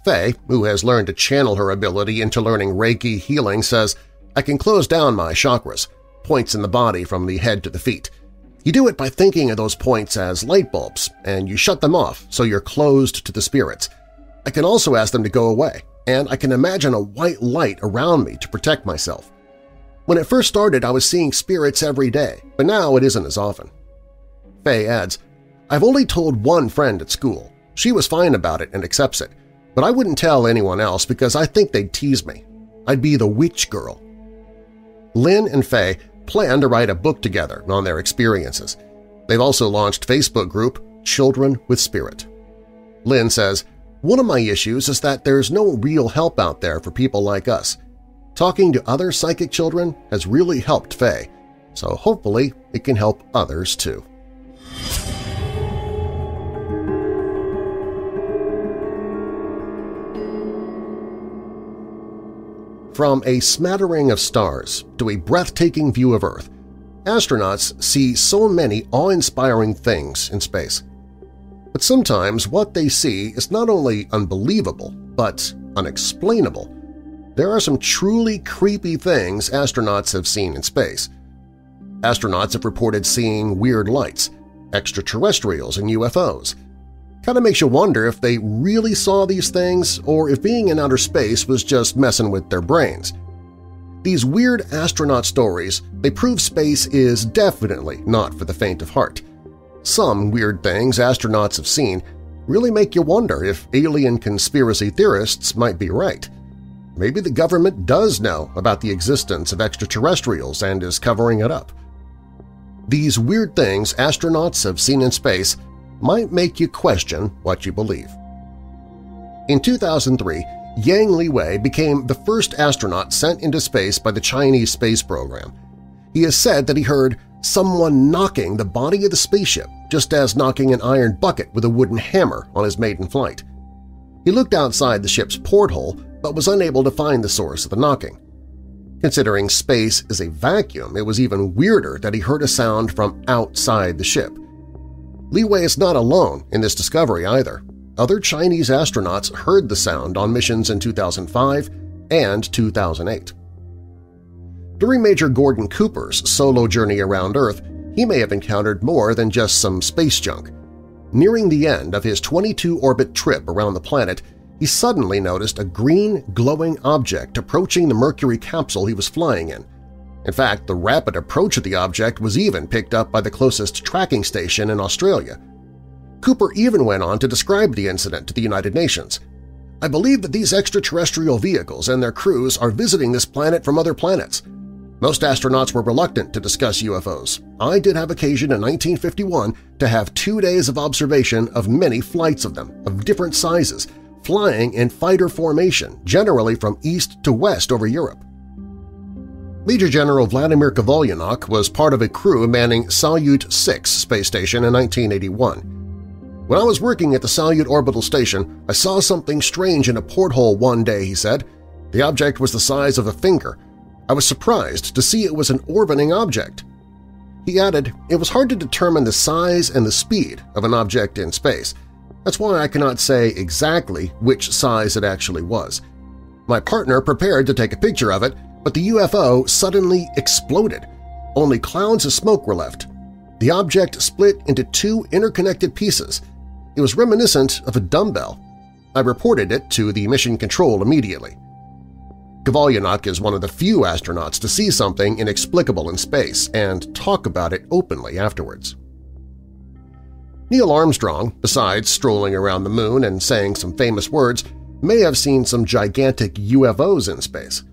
Speaker 1: Faye, who has learned to channel her ability into learning Reiki healing, says, I can close down my chakras, points in the body from the head to the feet. You do it by thinking of those points as light bulbs, and you shut them off so you're closed to the spirits. I can also ask them to go away, and I can imagine a white light around me to protect myself. When it first started, I was seeing spirits every day, but now it isn't as often. Faye adds, I've only told one friend at school. She was fine about it and accepts it, but I wouldn't tell anyone else because I think they'd tease me. I'd be the witch girl. Lynn and Faye plan to write a book together on their experiences. They've also launched Facebook group Children with Spirit. Lynn says, One of my issues is that there's no real help out there for people like us. Talking to other psychic children has really helped Faye, so hopefully it can help others too. From a smattering of stars to a breathtaking view of Earth, astronauts see so many awe-inspiring things in space. But sometimes what they see is not only unbelievable, but unexplainable. There are some truly creepy things astronauts have seen in space. Astronauts have reported seeing weird lights, extraterrestrials and UFOs, Kind of makes you wonder if they really saw these things or if being in outer space was just messing with their brains. These weird astronaut stories, they prove space is definitely not for the faint of heart. Some weird things astronauts have seen really make you wonder if alien conspiracy theorists might be right. Maybe the government does know about the existence of extraterrestrials and is covering it up. These weird things astronauts have seen in space might make you question what you believe. In 2003, Yang Liwei became the first astronaut sent into space by the Chinese space program. He has said that he heard someone knocking the body of the spaceship just as knocking an iron bucket with a wooden hammer on his maiden flight. He looked outside the ship's porthole but was unable to find the source of the knocking. Considering space is a vacuum, it was even weirder that he heard a sound from outside the ship – Liwei is not alone in this discovery either. Other Chinese astronauts heard the sound on missions in 2005 and 2008. During Major Gordon Cooper's solo journey around Earth, he may have encountered more than just some space junk. Nearing the end of his 22-orbit trip around the planet, he suddenly noticed a green, glowing object approaching the Mercury capsule he was flying in – in fact, the rapid approach of the object was even picked up by the closest tracking station in Australia. Cooper even went on to describe the incident to the United Nations. I believe that these extraterrestrial vehicles and their crews are visiting this planet from other planets. Most astronauts were reluctant to discuss UFOs. I did have occasion in 1951 to have two days of observation of many flights of them, of different sizes, flying in fighter formation, generally from east to west over Europe. Major General Vladimir Kovalyonok was part of a crew manning Salyut 6 space station in 1981. When I was working at the Salyut orbital station, I saw something strange in a porthole one day, he said. The object was the size of a finger. I was surprised to see it was an orbiting object. He added, it was hard to determine the size and the speed of an object in space. That's why I cannot say exactly which size it actually was. My partner prepared to take a picture of it, but the UFO suddenly exploded. Only clouds of smoke were left. The object split into two interconnected pieces. It was reminiscent of a dumbbell. I reported it to the mission control immediately. Kovalyonok is one of the few astronauts to see something inexplicable in space and talk about it openly afterwards. Neil Armstrong, besides strolling around the moon and saying some famous words, may have seen some gigantic UFOs in space.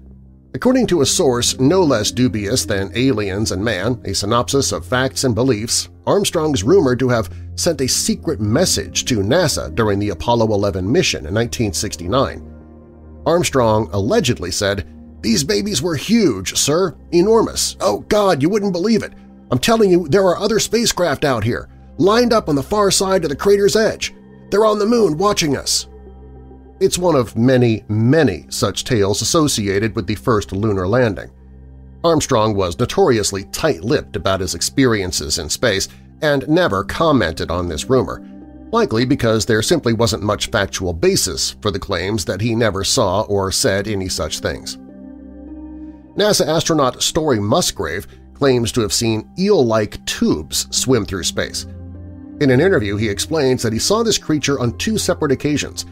Speaker 1: According to a source no less dubious than Aliens and Man, a synopsis of facts and beliefs, Armstrong is rumored to have sent a secret message to NASA during the Apollo 11 mission in 1969. Armstrong allegedly said, These babies were huge, sir, enormous. Oh, God, you wouldn't believe it. I'm telling you, there are other spacecraft out here, lined up on the far side of the crater's edge. They're on the moon watching us. It's one of many, many such tales associated with the first lunar landing. Armstrong was notoriously tight-lipped about his experiences in space and never commented on this rumor, likely because there simply wasn't much factual basis for the claims that he never saw or said any such things. NASA astronaut Story Musgrave claims to have seen eel-like tubes swim through space. In an interview, he explains that he saw this creature on two separate occasions.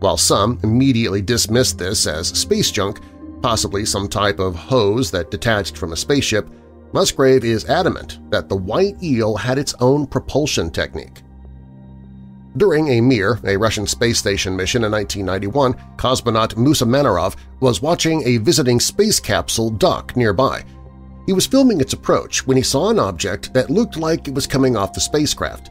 Speaker 1: While some immediately dismissed this as space junk, possibly some type of hose that detached from a spaceship, Musgrave is adamant that the white eel had its own propulsion technique. During a Mir, a Russian space station mission in 1991, cosmonaut Musa Manarov was watching a visiting space capsule dock nearby. He was filming its approach when he saw an object that looked like it was coming off the spacecraft.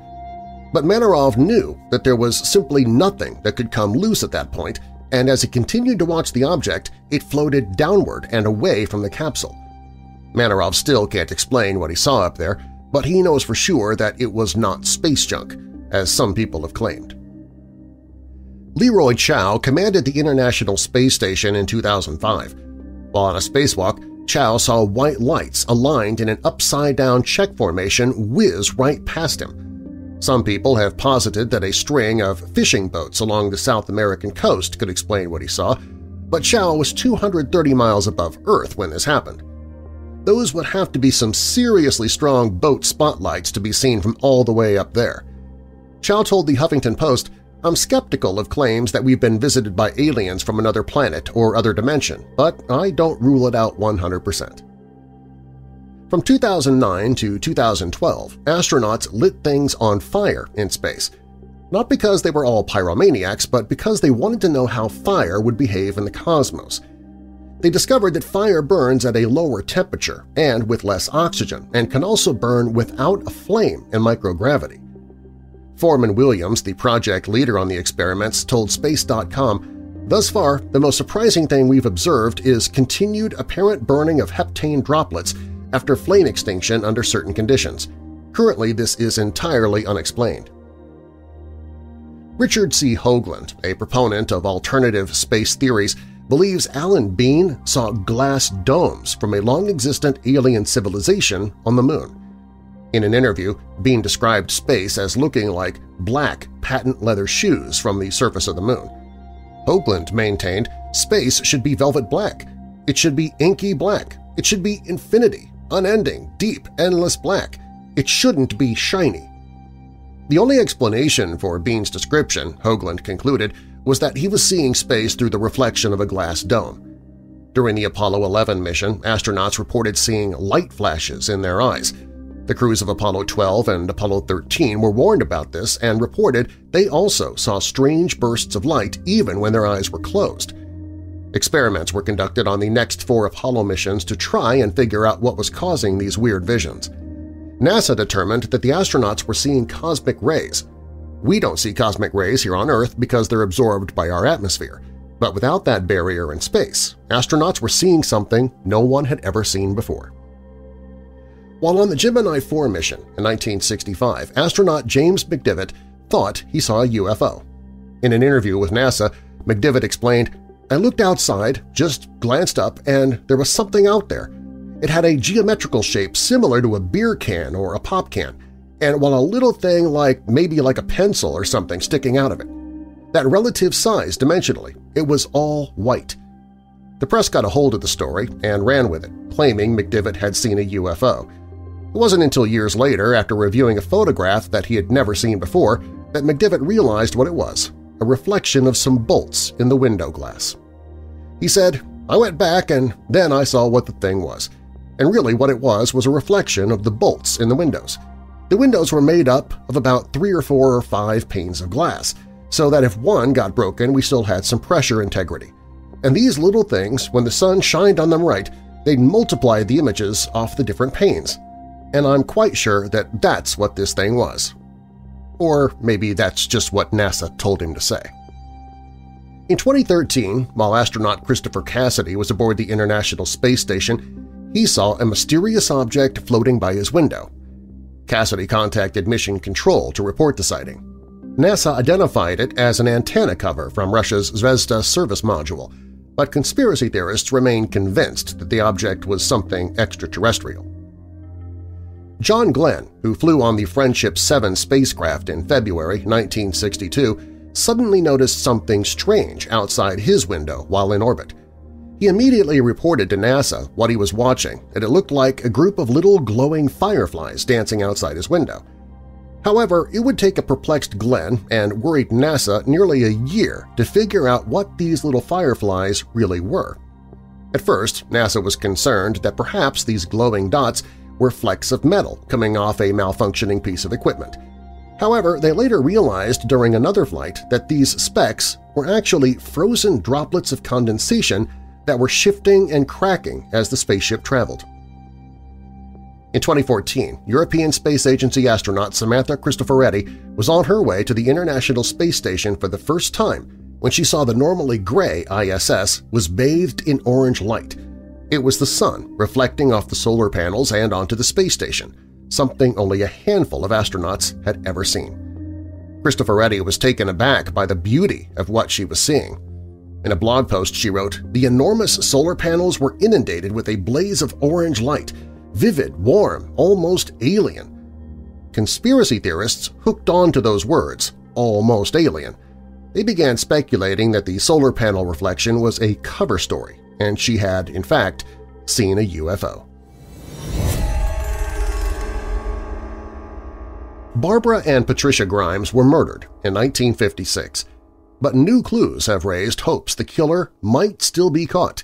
Speaker 1: But Manarov knew that there was simply nothing that could come loose at that point, and as he continued to watch the object, it floated downward and away from the capsule. Manarov still can't explain what he saw up there, but he knows for sure that it was not space junk as some people have claimed. Leroy Chiao commanded the International Space Station in 2005. While on a spacewalk, Chiao saw white lights aligned in an upside-down check formation whiz right past him. Some people have posited that a string of fishing boats along the South American coast could explain what he saw, but Chiao was 230 miles above Earth when this happened. Those would have to be some seriously strong boat spotlights to be seen from all the way up there. Chiao told the Huffington Post, I'm skeptical of claims that we've been visited by aliens from another planet or other dimension, but I don't rule it out 100%. From 2009 to 2012, astronauts lit things on fire in space, not because they were all pyromaniacs, but because they wanted to know how fire would behave in the cosmos. They discovered that fire burns at a lower temperature and with less oxygen and can also burn without a flame in microgravity. Forman Williams, the project leader on the experiments, told Space.com, Thus far, the most surprising thing we've observed is continued apparent burning of heptane droplets after flame extinction under certain conditions. Currently, this is entirely unexplained. Richard C. Hoagland, a proponent of alternative space theories, believes Alan Bean saw glass domes from a long-existent alien civilization on the Moon. In an interview, Bean described space as looking like black patent leather shoes from the surface of the moon. Hoagland maintained space should be velvet black. It should be inky black. It should be infinity, unending, deep, endless black. It shouldn't be shiny. The only explanation for Bean's description, Hoagland concluded, was that he was seeing space through the reflection of a glass dome. During the Apollo 11 mission, astronauts reported seeing light flashes in their eyes, the crews of Apollo 12 and Apollo 13 were warned about this and reported they also saw strange bursts of light even when their eyes were closed. Experiments were conducted on the next four Apollo missions to try and figure out what was causing these weird visions. NASA determined that the astronauts were seeing cosmic rays. We don't see cosmic rays here on Earth because they're absorbed by our atmosphere, but without that barrier in space, astronauts were seeing something no one had ever seen before. While on the Gemini 4 mission in 1965, astronaut James McDivitt thought he saw a UFO. In an interview with NASA, McDivitt explained, I looked outside, just glanced up, and there was something out there. It had a geometrical shape similar to a beer can or a pop can, and while a little thing like maybe like a pencil or something sticking out of it. That relative size dimensionally, it was all white. The press got a hold of the story and ran with it, claiming McDivitt had seen a UFO. It wasn't until years later, after reviewing a photograph that he had never seen before, that McDivitt realized what it was – a reflection of some bolts in the window glass. He said, I went back and then I saw what the thing was. And really what it was was a reflection of the bolts in the windows. The windows were made up of about three or four or five panes of glass, so that if one got broken we still had some pressure integrity. And these little things, when the sun shined on them right, they'd multiply the images off the different panes. And I'm quite sure that that's what this thing was. Or maybe that's just what NASA told him to say. In 2013, while astronaut Christopher Cassidy was aboard the International Space Station, he saw a mysterious object floating by his window. Cassidy contacted Mission Control to report the sighting. NASA identified it as an antenna cover from Russia's Zvezda service module, but conspiracy theorists remain convinced that the object was something extraterrestrial. John Glenn, who flew on the Friendship 7 spacecraft in February 1962, suddenly noticed something strange outside his window while in orbit. He immediately reported to NASA what he was watching, and it looked like a group of little glowing fireflies dancing outside his window. However, it would take a perplexed Glenn and worried NASA nearly a year to figure out what these little fireflies really were. At first, NASA was concerned that perhaps these glowing dots were flecks of metal coming off a malfunctioning piece of equipment. However, they later realized during another flight that these specks were actually frozen droplets of condensation that were shifting and cracking as the spaceship traveled. In 2014, European Space Agency astronaut Samantha Cristoforetti was on her way to the International Space Station for the first time when she saw the normally gray ISS was bathed in orange light. It was the sun reflecting off the solar panels and onto the space station, something only a handful of astronauts had ever seen. Cristoforetti was taken aback by the beauty of what she was seeing. In a blog post she wrote, the enormous solar panels were inundated with a blaze of orange light, vivid, warm, almost alien. Conspiracy theorists hooked on to those words, almost alien. They began speculating that the solar panel reflection was a cover story, and she had, in fact, seen a UFO. Barbara and Patricia Grimes were murdered in 1956, but new clues have raised hopes the killer might still be caught.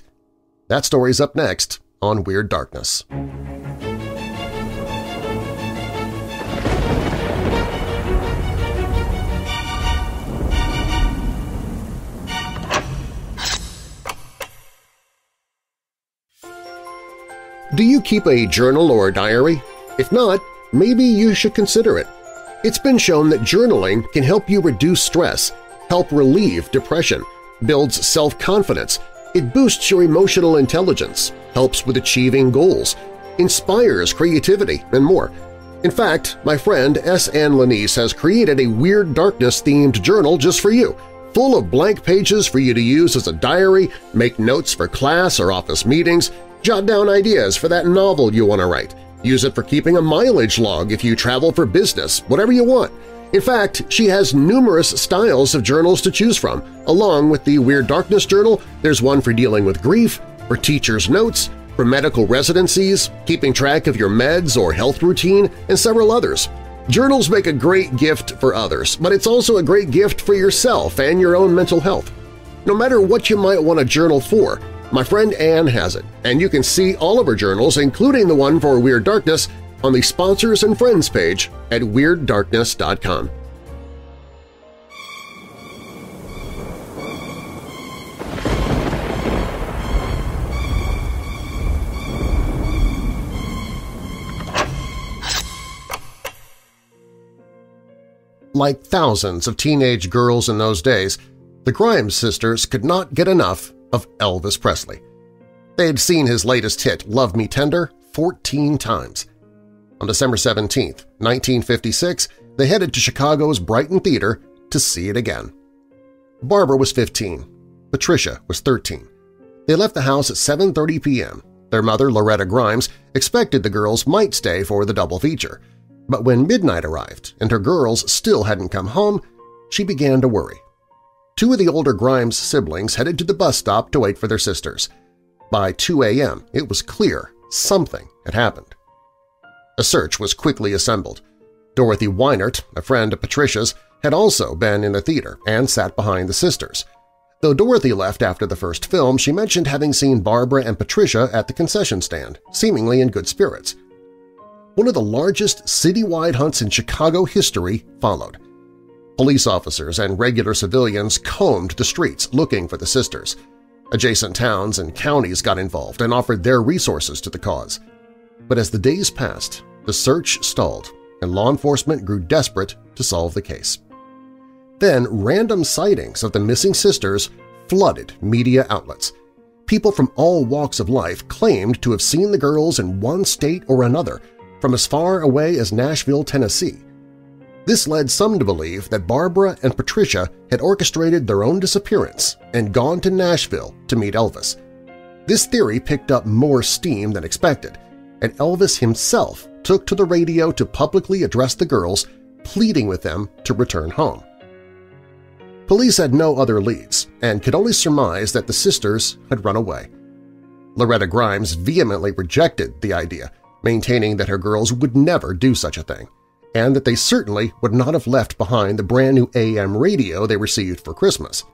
Speaker 1: That story's up next on Weird Darkness. Do you keep a journal or diary? If not, maybe you should consider it. It's been shown that journaling can help you reduce stress, help relieve depression, builds self-confidence, it boosts your emotional intelligence, helps with achieving goals, inspires creativity, and more. In fact, my friend S. Ann Lanise has created a Weird Darkness-themed journal just for you, full of blank pages for you to use as a diary, make notes for class or office meetings, Jot down ideas for that novel you want to write. Use it for keeping a mileage log if you travel for business, whatever you want. In fact, she has numerous styles of journals to choose from. Along with the Weird Darkness Journal, there's one for dealing with grief, for teacher's notes, for medical residencies, keeping track of your meds or health routine, and several others. Journals make a great gift for others, but it's also a great gift for yourself and your own mental health. No matter what you might want a journal for, my friend Anne has it, and you can see all of her journals, including the one for Weird Darkness, on the Sponsors and Friends page at WeirdDarkness.com. Like thousands of teenage girls in those days, the Grimes sisters could not get enough of Elvis Presley. They had seen his latest hit, Love Me Tender, 14 times. On December 17, 1956, they headed to Chicago's Brighton Theater to see it again. Barbara was 15. Patricia was 13. They left the house at 7.30 p.m. Their mother, Loretta Grimes, expected the girls might stay for the double feature. But when midnight arrived and her girls still hadn't come home, she began to worry. Two of the older Grimes siblings headed to the bus stop to wait for their sisters. By 2 a.m., it was clear something had happened. A search was quickly assembled. Dorothy Weinert, a friend of Patricia's, had also been in the theater and sat behind the sisters. Though Dorothy left after the first film, she mentioned having seen Barbara and Patricia at the concession stand, seemingly in good spirits. One of the largest citywide hunts in Chicago history followed. Police officers and regular civilians combed the streets looking for the sisters. Adjacent towns and counties got involved and offered their resources to the cause. But as the days passed, the search stalled and law enforcement grew desperate to solve the case. Then random sightings of the missing sisters flooded media outlets. People from all walks of life claimed to have seen the girls in one state or another, from as far away as Nashville, Tennessee. This led some to believe that Barbara and Patricia had orchestrated their own disappearance and gone to Nashville to meet Elvis. This theory picked up more steam than expected, and Elvis himself took to the radio to publicly address the girls, pleading with them to return home. Police had no other leads and could only surmise that the sisters had run away. Loretta Grimes vehemently rejected the idea, maintaining that her girls would never do such a thing and that they certainly would not have left behind the brand new AM radio they received for Christmas.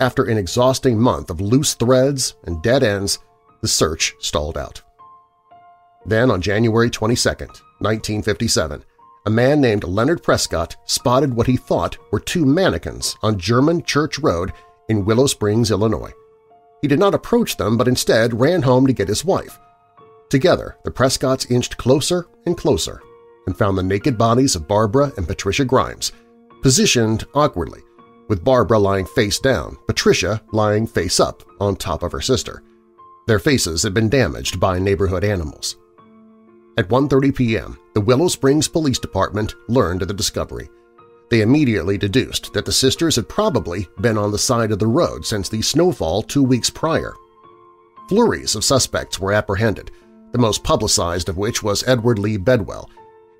Speaker 1: After an exhausting month of loose threads and dead ends, the search stalled out. Then on January 22, 1957, a man named Leonard Prescott spotted what he thought were two mannequins on German Church Road in Willow Springs, Illinois. He did not approach them but instead ran home to get his wife. Together, the Prescotts inched closer and closer and found the naked bodies of Barbara and Patricia Grimes, positioned awkwardly, with Barbara lying face down, Patricia lying face up on top of her sister. Their faces had been damaged by neighborhood animals. At 1.30 p.m., the Willow Springs Police Department learned of the discovery. They immediately deduced that the sisters had probably been on the side of the road since the snowfall two weeks prior. Flurries of suspects were apprehended, the most publicized of which was Edward Lee Bedwell,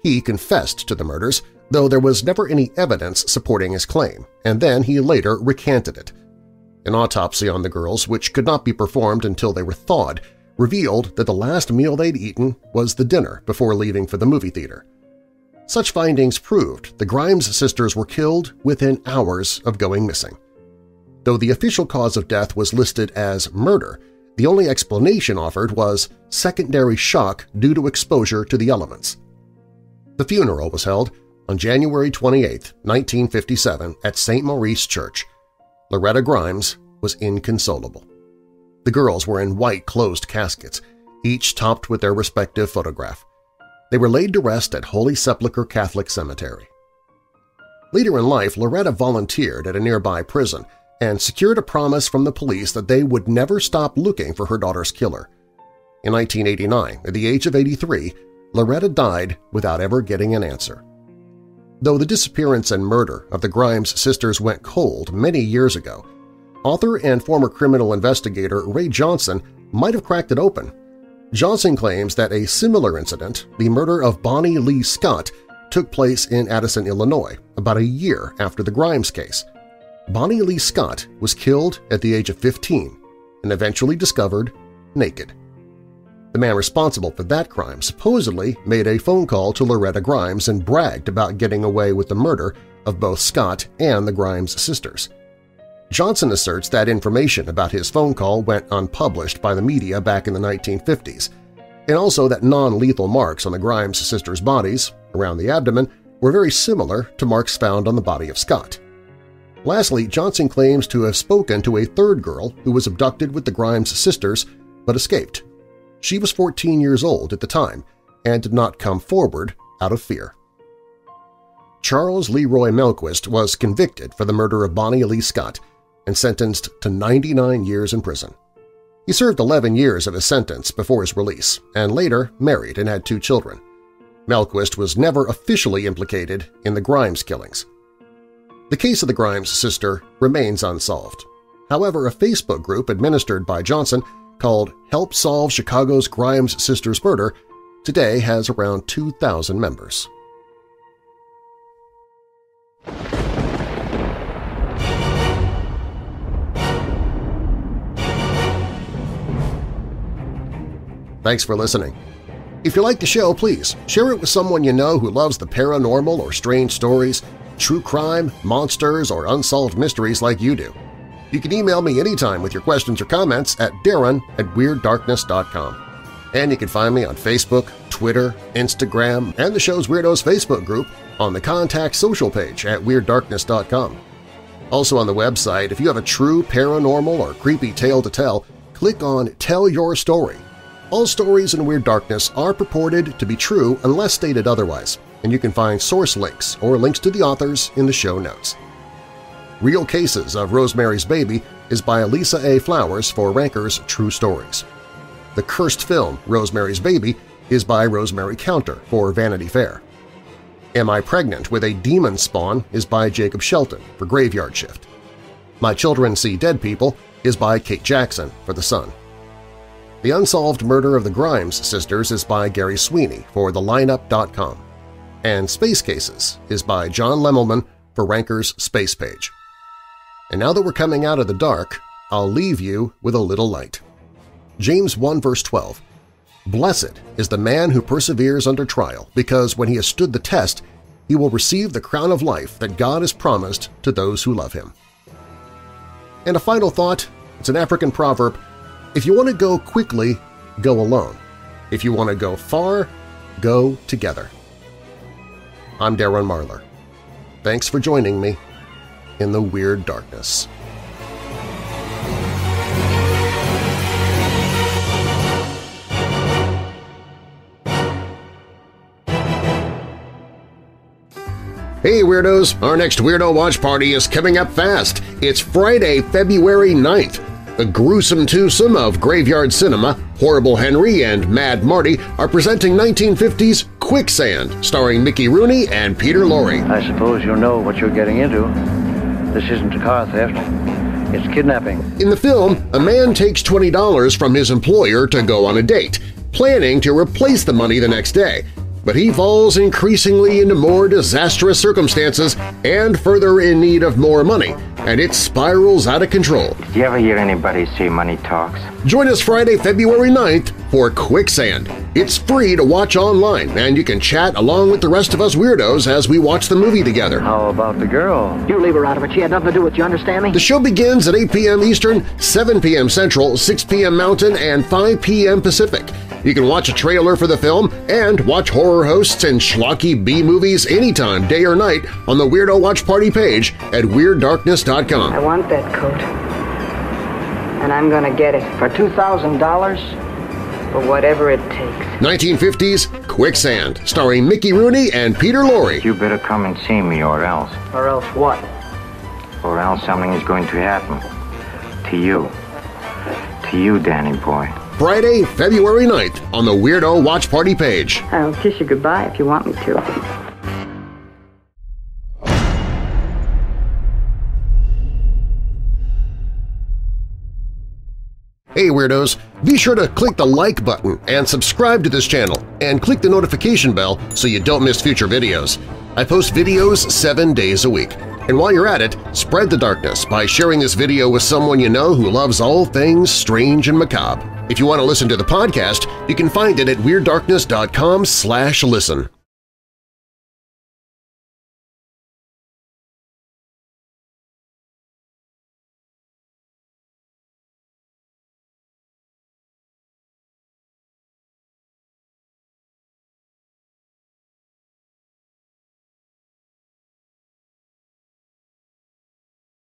Speaker 1: he confessed to the murders, though there was never any evidence supporting his claim, and then he later recanted it. An autopsy on the girls, which could not be performed until they were thawed, revealed that the last meal they'd eaten was the dinner before leaving for the movie theater. Such findings proved the Grimes sisters were killed within hours of going missing. Though the official cause of death was listed as murder, the only explanation offered was secondary shock due to exposure to the elements. The funeral was held on January 28, 1957 at St. Maurice Church. Loretta Grimes was inconsolable. The girls were in white closed caskets, each topped with their respective photograph. They were laid to rest at Holy Sepulchre Catholic Cemetery. Later in life, Loretta volunteered at a nearby prison and secured a promise from the police that they would never stop looking for her daughter's killer. In 1989, at the age of 83, Loretta died without ever getting an answer. Though the disappearance and murder of the Grimes sisters went cold many years ago, author and former criminal investigator Ray Johnson might have cracked it open. Johnson claims that a similar incident, the murder of Bonnie Lee Scott, took place in Addison, Illinois, about a year after the Grimes case. Bonnie Lee Scott was killed at the age of 15 and eventually discovered naked. The man responsible for that crime supposedly made a phone call to Loretta Grimes and bragged about getting away with the murder of both Scott and the Grimes sisters. Johnson asserts that information about his phone call went unpublished by the media back in the 1950s, and also that non-lethal marks on the Grimes sisters' bodies, around the abdomen, were very similar to marks found on the body of Scott. Lastly, Johnson claims to have spoken to a third girl who was abducted with the Grimes sisters but escaped. She was 14 years old at the time and did not come forward out of fear. Charles Leroy Melquist was convicted for the murder of Bonnie Lee Scott and sentenced to 99 years in prison. He served 11 years of his sentence before his release and later married and had two children. Melquist was never officially implicated in the Grimes killings. The case of the Grimes sister remains unsolved. However, a Facebook group administered by Johnson called Help Solve Chicago's Grimes Sisters Murder today has around 2,000 members. Thanks for listening. If you like the show, please share it with someone you know who loves the paranormal or strange stories, true crime, monsters, or unsolved mysteries like you do. You can email me anytime with your questions or comments at darren at WeirdDarkness.com. And you can find me on Facebook, Twitter, Instagram, and the show's Weirdos Facebook group on the Contact Social page at WeirdDarkness.com. Also on the website, if you have a true paranormal or creepy tale to tell, click on Tell Your Story all stories in Weird Darkness are purported to be true unless stated otherwise, and you can find source links or links to the authors in the show notes. Real Cases of Rosemary's Baby is by Lisa A. Flowers for Ranker's True Stories. The cursed film Rosemary's Baby is by Rosemary Counter for Vanity Fair. Am I Pregnant with a Demon Spawn is by Jacob Shelton for Graveyard Shift. My Children See Dead People is by Kate Jackson for The Sun. The Unsolved Murder of the Grimes Sisters is by Gary Sweeney for TheLineup.com, and Space Cases is by John Lemelman for Ranker's Space Page. And now that we're coming out of the dark, I'll leave you with a little light. James 1 verse 12 Blessed is the man who perseveres under trial, because when he has stood the test, he will receive the crown of life that God has promised to those who love him. And a final thought, it's an African proverb, if you want to go quickly, go alone. If you want to go far, go together. I'm Darren Marlar. Thanks for joining me in the Weird Darkness. Hey Weirdos! Our next Weirdo Watch Party is coming up fast. It's Friday, February 9th. The gruesome twosome of Graveyard Cinema, Horrible Henry and Mad Marty are presenting 1950's Quicksand, starring Mickey Rooney and Peter Lorre.
Speaker 3: I suppose you know what you're getting into. This isn't a car theft. It's kidnapping.
Speaker 1: In the film, a man takes $20 from his employer to go on a date, planning to replace the money the next day but he falls increasingly into more disastrous circumstances and further in need of more money, and it spirals out of control.
Speaker 4: Did you ever hear anybody say money talks?
Speaker 1: Join us Friday, February 9th for Quicksand. It's free to watch online, and you can chat along with the rest of us weirdos as we watch the movie together.
Speaker 3: How about the girl?
Speaker 5: You leave her out of it. She had nothing to do with it. You understand me?
Speaker 1: The show begins at 8 p.m. Eastern, 7 p.m. Central, 6 p.m. Mountain, and 5 p.m. Pacific. You can watch a trailer for the film and watch horror hosts and schlocky B-movies anytime, day or night, on the Weirdo Watch Party page at WeirdDarkness.com.
Speaker 6: I want that coat, and I'm gonna get it for $2,000 for whatever it takes.
Speaker 1: 1950s Quicksand, starring Mickey Rooney and Peter Lorre.
Speaker 4: You better come and see me or else.
Speaker 6: Or else what?
Speaker 4: Or else something is going to happen. To you. To you, Danny boy.
Speaker 1: Friday, February 9th on the Weirdo Watch Party page.
Speaker 6: I'll kiss you goodbye if you want me to.
Speaker 1: Hey Weirdos! Be sure to click the like button and subscribe to this channel and click the notification bell so you don't miss future videos. I post videos seven days a week. And while you're at it, spread the darkness by sharing this video with someone you know who loves all things strange and macabre. If you want to listen to the podcast, you can find it at WeirdDarkness.com slash listen.